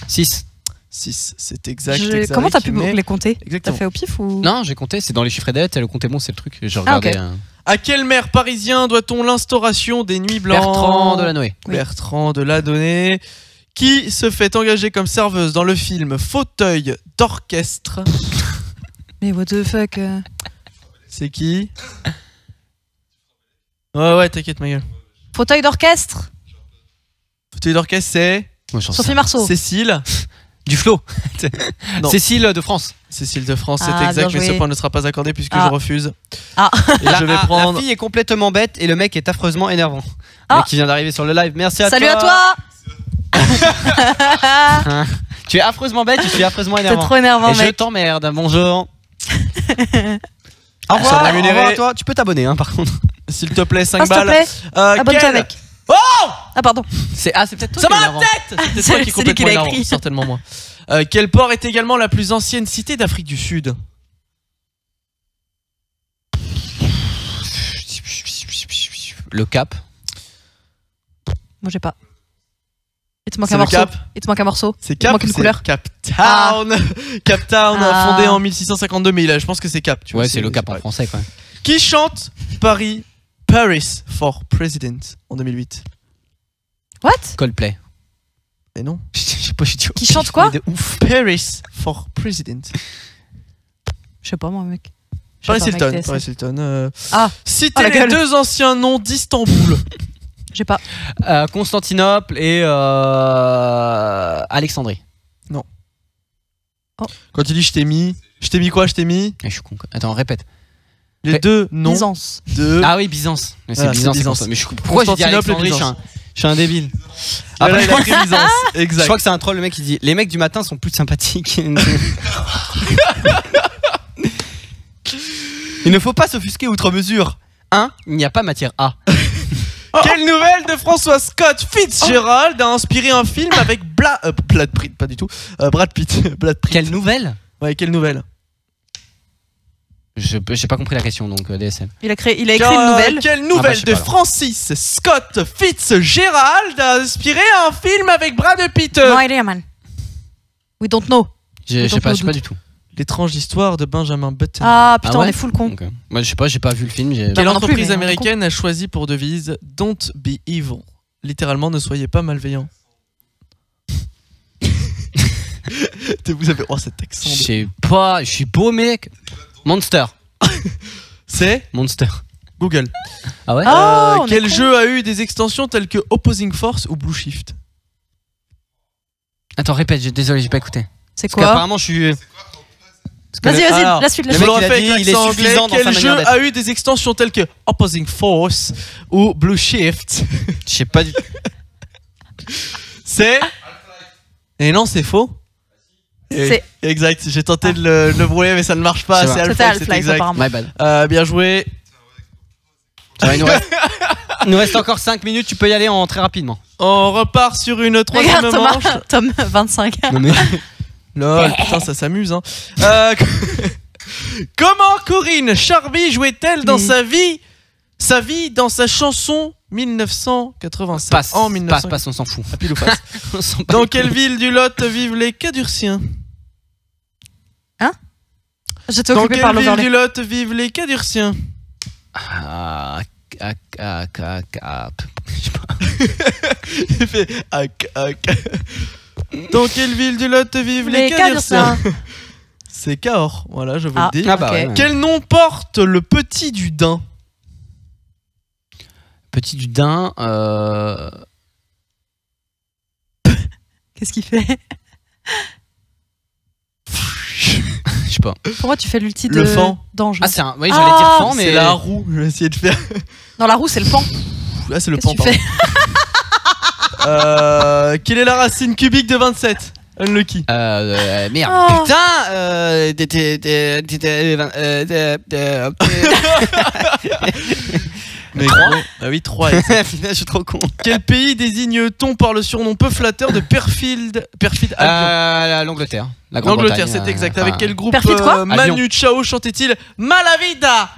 6. 6, c'est exact. Je- exact, Comment t'as pu mais- les compter? T'as fait au pif ou? Non, j'ai compté, c'est dans les chiffres et dettes, le compte est bon, c'est le truc. J'ai Ah, regardé. euh, À quel maire parisien doit-on l'instauration des nuits blanches? Bertrand de la Noé. Oui. Bertrand de la Donnée, qui se fait engager comme serveuse dans le film Fauteuil d'orchestre. *laughs* Mais what the fuck euh. C'est qui? Ouais, ouais, t'inquiète, ma gueule. Fauteuil d'orchestre Fauteuil d'orchestre, c'est Sophie. Marceau. Cécile. Du flot. *laughs* Cécile de France. Cécile de France, c'est Ah, exact, bien mais ce joué. point ne sera pas accordé puisque Ah. je refuse. Ah. Et je vais La- prendre. La fille est complètement bête et le mec est affreusement énervant. Le Ah. mec qui vient d'arriver sur le live. Merci à Salut toi. à toi *laughs* Tu es affreusement bête, je suis affreusement T'es énervant. trop énervant, et je mec. t'emmerde. Bonjour. *laughs* Au revoir, au rémunéré. revoir à toi. Tu peux t'abonner, hein, par contre. S'il te plaît, 5 Ah, balles. Euh, abonne-toi, quel- mec. Oh Ah, pardon. C'est ah, c'est peut-être toi Ça qui es va la énervant. tête C'était C'est- toi qui est qui complètement l'a énervant, écrit. certainement moi. Euh, quel port est également la plus ancienne cité d'Afrique du Sud Le Cap. Moi, j'ai pas. Il te manque C'est un morceau. Cap Il te manque un morceau. C'est Il Cap manque ou une c'est couleur. Cap Town Cap Town, Ah. fondé en 1652, mais il a- je pense que c'est Cap. Tu vois, Ouais, c'est le Cap en français, quoi. Qui chante Paris Paris for President en 2008 What? Coldplay. non. *laughs* Je sais pas, je dis. Qui chante quoi? Mais de ouf. Paris for President. Je sais pas, moi, mec. Paris pas, Hilton. Paris Hilton. euh, Ah. Citez Oh, la les gueule. deux anciens noms d'Istanbul. *laughs* J'ai pas. Euh, Constantinople et euh, Alexandrie. Quand il dit je t'ai mis, je t'ai mis quoi Je t'ai mis? Eh, je suis con. quoi. Attends, répète. Les Mais- deux noms Byzance. de. Ah oui, Byzance. Mais c'est Voilà, c'est Byzance. c'est Byzance. Mais je suis pourquoi j'ai dit Alexandrie je suis, un, je suis un débile. Ah, là, Après, il a *laughs* pris Byzance. Je Exact. crois que c'est un troll le mec qui dit les mecs du matin sont plus sympathiques. *laughs* Il ne faut pas s'offusquer outre mesure. 1. Il n'y a pas matière A. *laughs* Quelle nouvelle de François Scott Fitzgerald a inspiré un film avec Bla... euh, Brad Pitt, pas du tout. Euh, Brad Pitt. Brad Pitt. Quelle nouvelle? Ouais, quelle nouvelle? Je j'ai pas compris la question donc euh, DSL. Il a, créé, il a écrit une nouvelle. Quelle Ah bah, nouvelle je sais de pas. Francis Scott Fitzgerald a inspiré un film avec Brad Pitt No idea, man. We don't know. Je je sais pas, que je sais pas du tout. L'étrange histoire de Benjamin Button. Ah putain, Ah ouais on est full con. Moi je sais pas, j'ai pas vu le film. Quelle moi non entreprise américaine a choisi pour devise Don't be evil Littéralement, ne soyez pas malveillants. *laughs* Vous avez. Oh, cet accent. Je de- sais pas, je suis beau mec. Monster. *laughs* C'est Monster. Google. Ah ouais Ah, Euh, on est quel con. jeu a eu des extensions telles que Opposing Force ou Blue Shift Attends, répète, j'ai- désolé, j'ai pas écouté. C'est Parce quoi qu'apparemment je suis. Parce que Vas-y, le- vas-y, Alors, la suite, la le suite. mec, Je il a le refais dit, avec il est l'accent suffisant dans Quel sa jeu d'être. a eu des extensions telles que Opposing Force ou Blue Shift Je sais pas du C'est. Et non, c'est faux. C'est- Exact, j'ai tenté de le, de le brouiller, mais ça ne marche pas. C'est C'est vrai. Half-Life, C'était c'est Half-Life, exact. apparemment. My bad. Euh, bien joué. Ça va, il nous reste... *laughs* il nous reste encore 5 minutes, tu peux y aller en très rapidement. On repart sur une troisième Regarde manche. *laughs* Thomas, Tom 25. Non, mais- *laughs* Lol, putain, ça s'amuse. Hein. Euh, comment Corinne Charby jouait-elle dans Mais- sa vie Sa vie dans sa chanson 1987. Passe, en passe, 1900. passe, on s'en fout. Dans quelle ville du Lot vivent les Cadurciens? J'étais Dans occupée quelle par ville l'overlay. du Lot vivent les Cadurciens Ah, ah, ah, ah, ah, je sais pas. Il fait hac. Dans quelle ville du Lot vivent les, Les Cadurciens. C'est Cahors, voilà, je vous Ah. le dis. Ah bah Ok. ouais, ouais. Quel nom porte le petit du Dain Petit du daim. Euh... Qu'est-ce qu'il fait? *laughs* Je sais pas. Pourquoi tu fais l'ulti de Le fan. d'ange Ah, c'est un. Oui, j'allais Ah, dire fan, mais. C'est la roue, je vais essayer de faire. Dans la roue, c'est le pan. Là, c'est le Qu'est-ce que pan. tu fais *laughs* Euh, quelle est la racine cubique de 27 Unlucky. Euh, euh, merde. Oh. Putain euh, t'es- t'es- t'es- t'es- t'es- euh, t'es- t'es- *laughs* Mais gros. Ah oui, 3. *laughs* Putain, je suis trop con. Quel pays désigne-t-on par le surnom peu flatteur de perfide, perfide Euh, L'Angleterre. L'Angleterre, c'est exact. Avec quel groupe quoi euh, Manu Chao chantait-il Malavida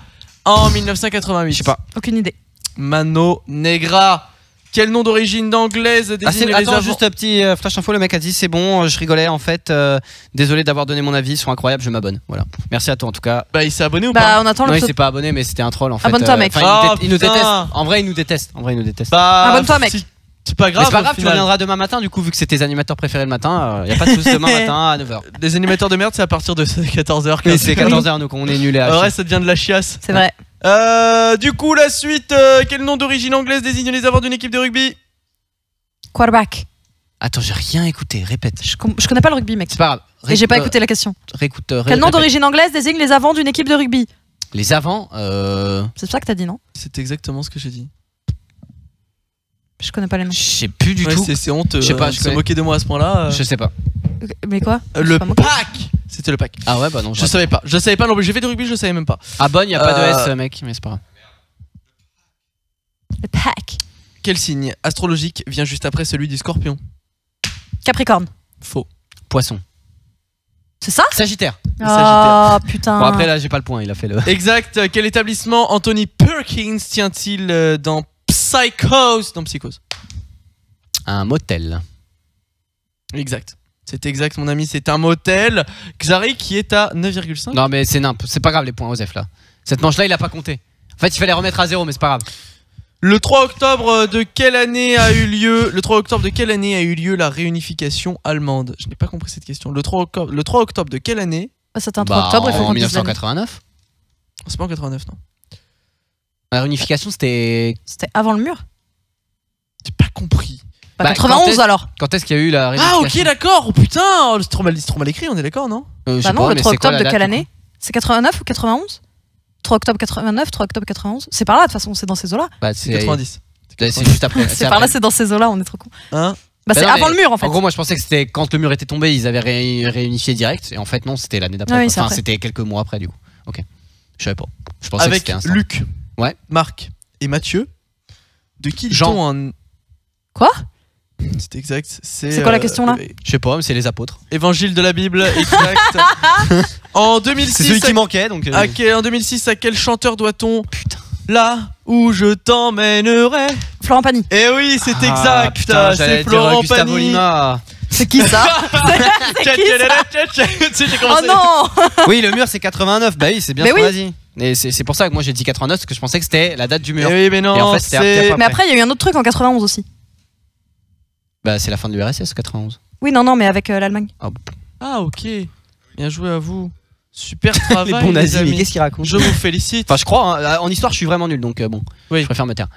en 1988 Je sais pas. Aucune idée. Mano Negra. Quel nom d'origine d'anglaise Ah, désigne c'est- les attends, juste un petit euh, flash info. Le mec a dit c'est bon, euh, je rigolais en fait. euh, désolé d'avoir donné mon avis, ils sont incroyables, je m'abonne. Voilà. Merci à toi en tout cas. Bah, il s'est abonné ou Bah, pas on attend non, le il s'est pas abonné, mais c'était un troll en fait. Abonne-toi, mec. enfin, il, nous Ah, dé- il nous putain. déteste. En vrai, il nous déteste. En vrai, il nous déteste. Bah, Abonne-toi, mec. si- C'est pas grave. c'est pas grave, tu reviendras demain matin du coup, vu que c'est tes animateurs préférés le matin. Il y a pas de soucis demain *laughs* matin à 9h. Les animateurs de merde, c'est à partir de *laughs* 14h. Mais c'est 14h, nous, on est nuls à Ouais, ça devient de la chiasse. C'est vrai. Euh, du coup, la suite. euh, quel nom d'origine anglaise désigne les avants d'une équipe de rugby? Quarterback. Attends, j'ai rien écouté, répète. Je, com- je connais pas le rugby, mec. C'est pas grave. Et j'ai pas Réécoute- écouté la question. Réécoute. euh, Quel nom répète. d'origine anglaise désigne les avants d'une équipe de rugby? Les avants, euh. C'est ça que t'as dit, non? C'est exactement ce que j'ai dit. Je connais pas les noms. Je sais plus du Ouais, tout. c'est- C'est honteux. Je sais pas, euh, je se connais. moquer de moi à ce point-là. euh. Je sais pas. Mais quoi? Euh, Je Le sais pas moi. pack C'était le pack. Ah ouais, bah non. Je savais pas. Je savais pas non plus. J'ai fait du rugby, je savais même pas. Ah bonne, y a pas de Euh, S, mec, mais c'est pas grave. Le pack. Quel signe astrologique vient juste après celui du scorpion? Capricorne. Faux. Poisson. C'est ça? Sagittaire. Ah putain. Bon, après là, j'ai pas le point, il a fait le. *laughs* Exact. Quel établissement Anthony Perkins tient-il euh, dans Psychose? Dans Psychose. Un motel. Exact. C'est exact, mon ami. C'est un motel. Xari qui est à 9,5. Non, mais c'est nimp. C'est pas grave les points, Osef là. Cette manche-là, il a pas compté. En fait, il fallait remettre à zéro, mais c'est pas grave. Le 3 octobre de quelle année a eu lieu Le 3 octobre de quelle année a eu lieu la réunification allemande? Je n'ai pas compris cette question. Le 3 octobre, le 3 octobre de quelle année? Ah, C'était un 3 Bah, octobre, il faut en qu'on dise l'année. 1989. C'est pas en 89, non. La réunification, c'était. C'était avant le mur J'ai pas compris. Bah, Bah, 91 quand est-ce- alors Quand est-ce qu'il y a eu la Ah, réunification ok, d'accord. Oh putain, oh, c'est trop, mal, c'est trop mal écrit, on est d'accord, non Euh, je Bah non, pas, le mais 3 c'est quoi octobre la de date, quelle du coup? Année C'est 89 ou 91 3 octobre 89, 3 octobre 91 C'est par là, de toute façon, c'est dans ces eaux-là. Bah, C'est c'est 90. c'est juste après. *laughs* C'est par là, c'est dans ces eaux-là, on est trop con. Hein Bah, Bah c'est non, avant mais le mur en fait. En gros, moi je pensais que c'était quand le mur était tombé, ils avaient ré- réunifié direct. Et en fait, non, c'était l'année d'après. Ah oui, quoi. c'est enfin, après. c'était quelques mois après, du coup. Ok. Je savais pas. Je pensais que Avec c'était. Luc, Ouais. Marc et Mathieu. De qui Jean. dit-on un. Quoi? C'est exact. C'est quoi la question, là euh, Je sais pas, mais c'est les apôtres. Évangile de la Bible, *laughs* exact. en 2006. C'est celui à- qui manquait, donc. euh, à quel- en 2006, à quel chanteur doit-on Putain. Là où je t'emmènerai Florent Pagny. Eh oui, c'est Ah, exact. c'est dire Florent Pagny. C'est qui ça *laughs* C'est Oh non *laughs* Oui, le mur c'est 89. Bah oui, c'est bien Mais ce qu'on oui. a dit. Et c'est pour ça que moi j'ai dit 89 parce que je pensais que c'était la date du Eh mur. oui, mais non, Et en fait, après. Mais après, il y a eu un autre truc en 91 aussi. Bah c'est la fin de l'URSS 91. Oui, non, non, mais avec euh, l'Allemagne. Ah, ok. Bien joué à vous. Super *laughs* travail. les bons nazis, mais qu'est-ce qu'ils racontent Je vous félicite. Enfin, je crois. hein, en histoire, je suis vraiment nul, donc euh, bon. Oui. Je préfère me taire.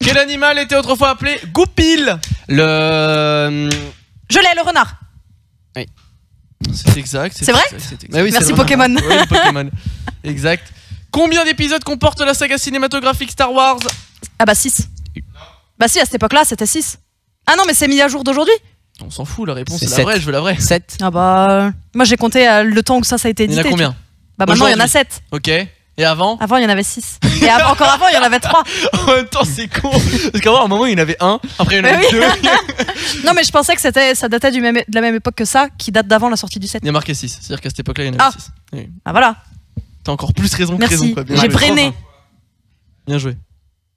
Quel animal était autrefois appelé goupil? Le. Je l'ai, le renard. C'est exact. C'est vrai? exact, c'est exact. Bah oui, Merci Pokémon. Oui, Pokémon. exact. Combien d'épisodes comporte la saga cinématographique Star Wars? Ah bah 6. Bah si, à cette époque-là, c'était 6. Ah non, mais c'est mis à jour d'aujourd'hui On s'en fout, la réponse C'est la sept. vraie, je veux la vraie. 7. Ah bah... euh, Moi, j'ai compté euh, le temps où ça, ça a été Il y en édité. a tu combien. Bah maintenant, il y en a Aujourd'hui. 7. Ok. Et avant Avant, il y en avait 6. Et avant- encore avant, il y en avait 3. *laughs* En même temps, c'est con. Parce qu'avant, à un moment, il y en avait un. Après, il y en Mais avait oui. deux. *laughs* Non, mais je pensais que c'était, ça datait du même, de la même époque que ça, qui date d'avant la sortie du 7. Il y a marqué 6. C'est-à-dire qu'à cette époque-là, il y en avait Ah. 6. Ah voilà, T'as encore plus raison que raison. Quoi. Bien J'ai joué. bréné. Bien joué.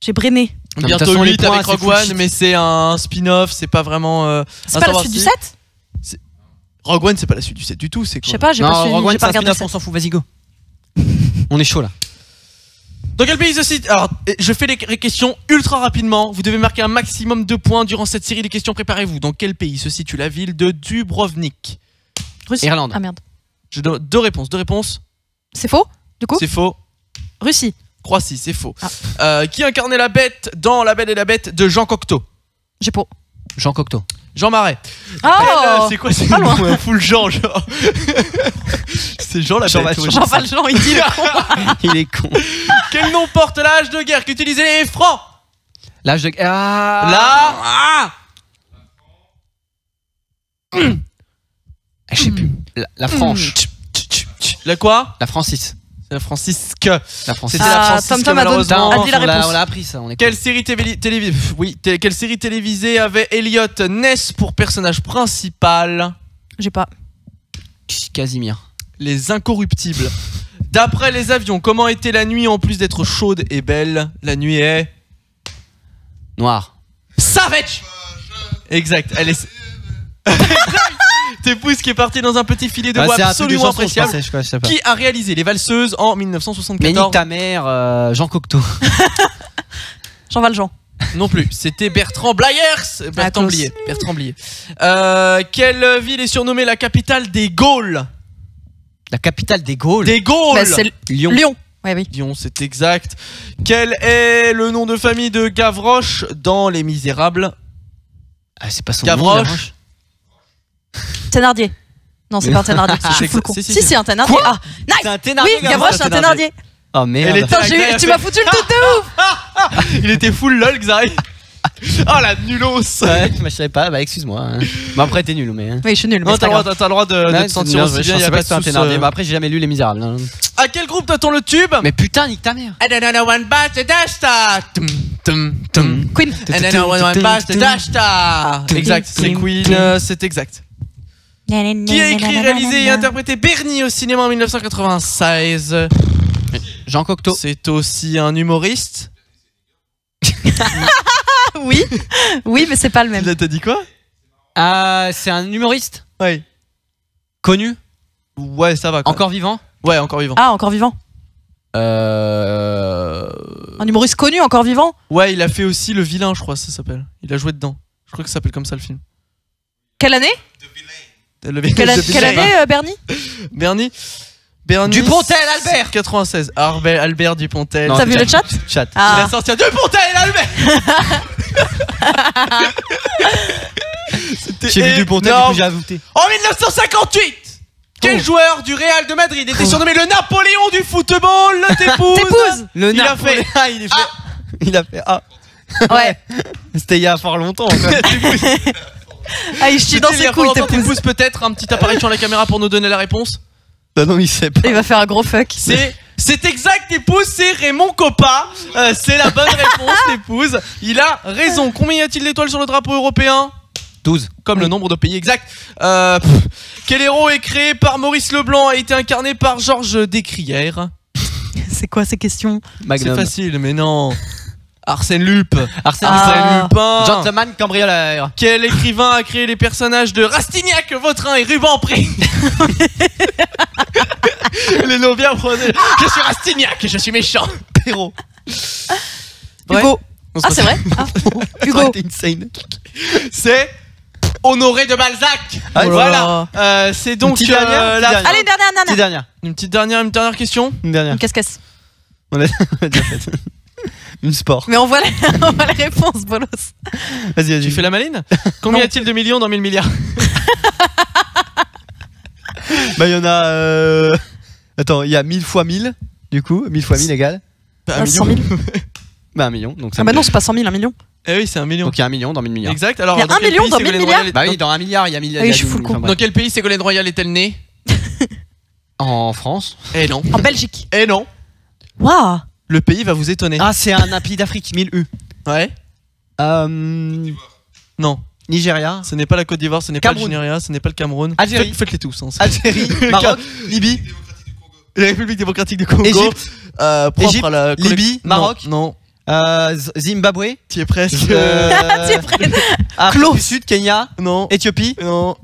J'ai toute Bientôt façon, les 8 points, avec Rogue One, mais c'est un spin-off, c'est pas vraiment. euh, C'est pas la suite du si- 7 Rogue One, c'est pas la suite du 7 du tout. C'est Je quoi sais pas, j'ai pas suivi, Rogue One, pas un regardé on 7. s'en fout, vas-y go. On est chaud là. Dans quel pays se situe Alors, je fais les les questions ultra rapidement. Vous devez marquer un maximum de points durant cette série de questions. Préparez-vous. Dans quel pays se situe la ville de Dubrovnik? Russie. Irlande. Ah merde. Je donne deux réponses. Deux réponses. C'est faux Du coup C'est faux. Russie. Croatie, c'est faux. Ah. Euh, qui incarnait la bête dans La Belle et la Bête de Jean Cocteau J'ai pas. Jean Cocteau. Jean Marais. Oh euh, c'est quoi C'est pas le loin. nom, *laughs* un full Jean, genre. *laughs* c'est Jean la Jean bête. Jean Valjean, il dit le. *laughs* Il est con. Quel nom porte l'âge de guerre qu'utilisaient les Francs L'âge de. Ah Là. Ah *clears throat* Je sais plus. La, la Franche. La quoi La Francis. La Francisque. La Francis. C'était la Francisque, Tom Tom a donné- malheureusement. a dit la on l'a- réponse. on l'a appris ça. On est Quelle série, oui, quelle télévisée avait Elliot Ness pour personnage principal? J'ai pas. Casimir. Les Incorruptibles. D'après les avions, comment était la nuit en plus d'être chaude et belle? La nuit est. Noir. Savage Exact, elle est. *laughs* T'es pouce qui est parti dans un petit filet de Ah, bois absolument je appréciable. pensais, je crois, je sais pas. Qui a réalisé Les Valseuses en Mais nique 1974 ta mère, euh, Jean Cocteau. *laughs* Jean Valjean. Non plus, c'était Bertrand Blayers. Bertrand. Blier. Bertrand Blier. Euh, quelle ville est surnommée la capitale des Gaules? La capitale des Gaules. Des Gaules Bah, c'est Lyon. Lyon. Ouais, oui. Lyon, c'est exact. Quel est le nom de famille de Gavroche dans Les Misérables? Ah, c'est pas son Gavroche. nom, Gavroche. Thénardier. Non, c'est pas un Thénardier. Je suis C'est- full con. si, Si, si, si, si. un Thénardier. Ah, nice C'est un Thénardier. Oui, Gavroche, c'est un Thénardier. Oh merde. était- Attends, j'ai eu- Elle tu m'as foutu le tout de ouf *laughs* Il était full lol, Xari. *laughs* Oh la nulos Ouais, bah, je savais pas, bah excuse-moi. hein. Bah après t'es nul, mais. hein. Oui, je suis nul. mais Non, c'est t'as le droit, le de, de Ouais, te sentir non, aussi je bien, y sais a pas c'est de souci, Thénardier. euh. Bah après j'ai jamais lu Les Misérables. hein. À quel groupe doit-on le tube Mais putain, nique ta mère. I don't know one but the dashta. Tum, tum, tum. Queen. I don't know one but the dashta. Exact, c'est Queen, euh, c'est exact. Qui a écrit, réalisé et interprété Bernie au cinéma en 1996 Jean Cocteau. C'est aussi un humoriste? *laughs* Oui, oui, mais c'est pas le même. T'as dit quoi? Ah, c'est un humoriste? Ouais. connu, Ouais, ça va. Quoi. encore vivant? Ouais, encore vivant. Ah, encore vivant. Euh. Un humoriste connu, encore vivant? Ouais, il a fait aussi Le Vilain, je crois, ça s'appelle. Il a joué dedans. Je crois que ça s'appelle comme ça le film. Quelle année? Le Villain. année, euh, Bernie Bernie Bernie. Dupontel, Albert 96. Albert, Albert Dupontel. Non, T'as vu le chat Chat. Il a Ah, sorti un Dupontel, Albert *laughs* C'était J'ai vu Dupontel, du énorme. j'ai ajouté. En 1958 quel Oh. joueur du Real de Madrid était surnommé le Napoléon du football *laughs* T'épouses T'épouses Le Il a Napoléon, fait- il, est fait... il a fait. Ah, Ouais. *laughs* c'était il y a fort longtemps. quoi. Ah, il chie dans ses couilles, t'épouses. Peut-être un petit apparition à la caméra pour nous donner la réponse bah non, il sait pas. Il va faire un gros fuck. C'est c'est exact, épouse, c'est Raymond Coppa. Euh, c'est la bonne réponse, épouse. Il a raison. Combien y a-t-il d'étoiles sur le drapeau européen? 12. Comme le nombre de pays exact. Euh, pff, quel héros est créé par Maurice Leblanc a été incarné par Georges Descrières? C'est quoi ces questions? C'est facile, mais non. Arsène Lup. *laughs* Arsène Ah. Arsène Lupin. Gentleman cambrioleur. Quel écrivain a créé les personnages de Rastignac, Vautrin et Rubempré *laughs* Les noms bien prononcés. Je suis Rastignac, je suis méchant. Ouais. Hugo. Ah, c'est vrai Ah, *laughs* Hugo. C'est Honoré de Balzac. Ah, voilà. Euh, c'est donc dernière, euh, la- dernière. Allez, dernière, dernière. une petite dernière, une dernière question. Une dernière. Une casse-casse. On a on a déjà fait. Une sport. Mais on voit, les, *laughs* on voit les réponses, bolos. Vas-y, vas-y. Tu fais la maline? Combien y a-t-il de millions dans 1000 milliards? *laughs* Bah, il y en a. euh, Attends, il y a 1000 fois 1000. Du coup, 1000 fois 1000 égale. Bah, Ah, 100 000. *laughs* Bah, un million. Donc, ça Ah bah non, c'est pas 100 000, un million. Eh oui, c'est un million. Donc, il y a un million dans 1000 milliards. Exact. Alors, Il y a un quel million pays dans Ségolène 1000 Royal est- Bah oui, dans un milliard, il y a 1000. Ah oui, je suis full con. Dans quel pays Ségolène Royal est-elle née? En France. Eh non. En Belgique. Eh non. Waouh Le pays va vous étonner. Ah, c'est un, un pays d'Afrique, 1000 U. Ouais. Euh, Non, Nigeria, ce n'est pas la Côte d'Ivoire, ce n'est pas le Cameroun. Nigeria, ce n'est pas le Cameroun. Algérie. Faites- Faites-les tous. hein, c'est- Algérie, *laughs* Maroc, Libye, La République démocratique du Congo. Égypte, euh, propre Égypte, à la collect- Libye, Non, Maroc. Non, euh, Z- Zimbabwe, tu es presque. euh, *laughs* Tu es prêt Afrique Close. du Sud, Kenya, non, Éthiopie, non,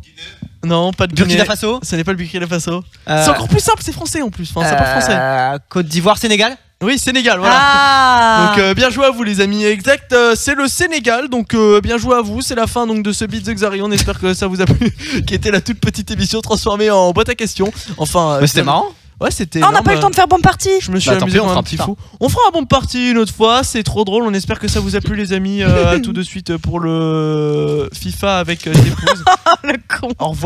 non, pas de Guinée. Burkina Faso. Ce n'est pas le Burkina Faso. euh, C'est encore plus simple, c'est français en plus. Enfin, c'est pas français. euh, Côte d'Ivoire, Sénégal. Oui, Sénégal, voilà. Ah Donc euh, bien joué à vous les amis, exact, euh, c'est le Sénégal, donc euh, bien joué à vous, c'est la fin donc de ce Beat the Xari, on espère que ça vous a plu, *laughs* qui était la toute petite émission transformée en boîte à questions. Enfin, C'était marrant. Ouais, c'était. Ah, on n'a pas eu le temps de faire bonne partie Je me suis Bah, amusé pis, on fera un petit fou. On fera un bon partie une autre fois, c'est trop drôle. On espère que ça vous a plu, les amis. Euh, à tout de suite pour le FIFA avec euh, l'épouse. *laughs* Le con Au revoir.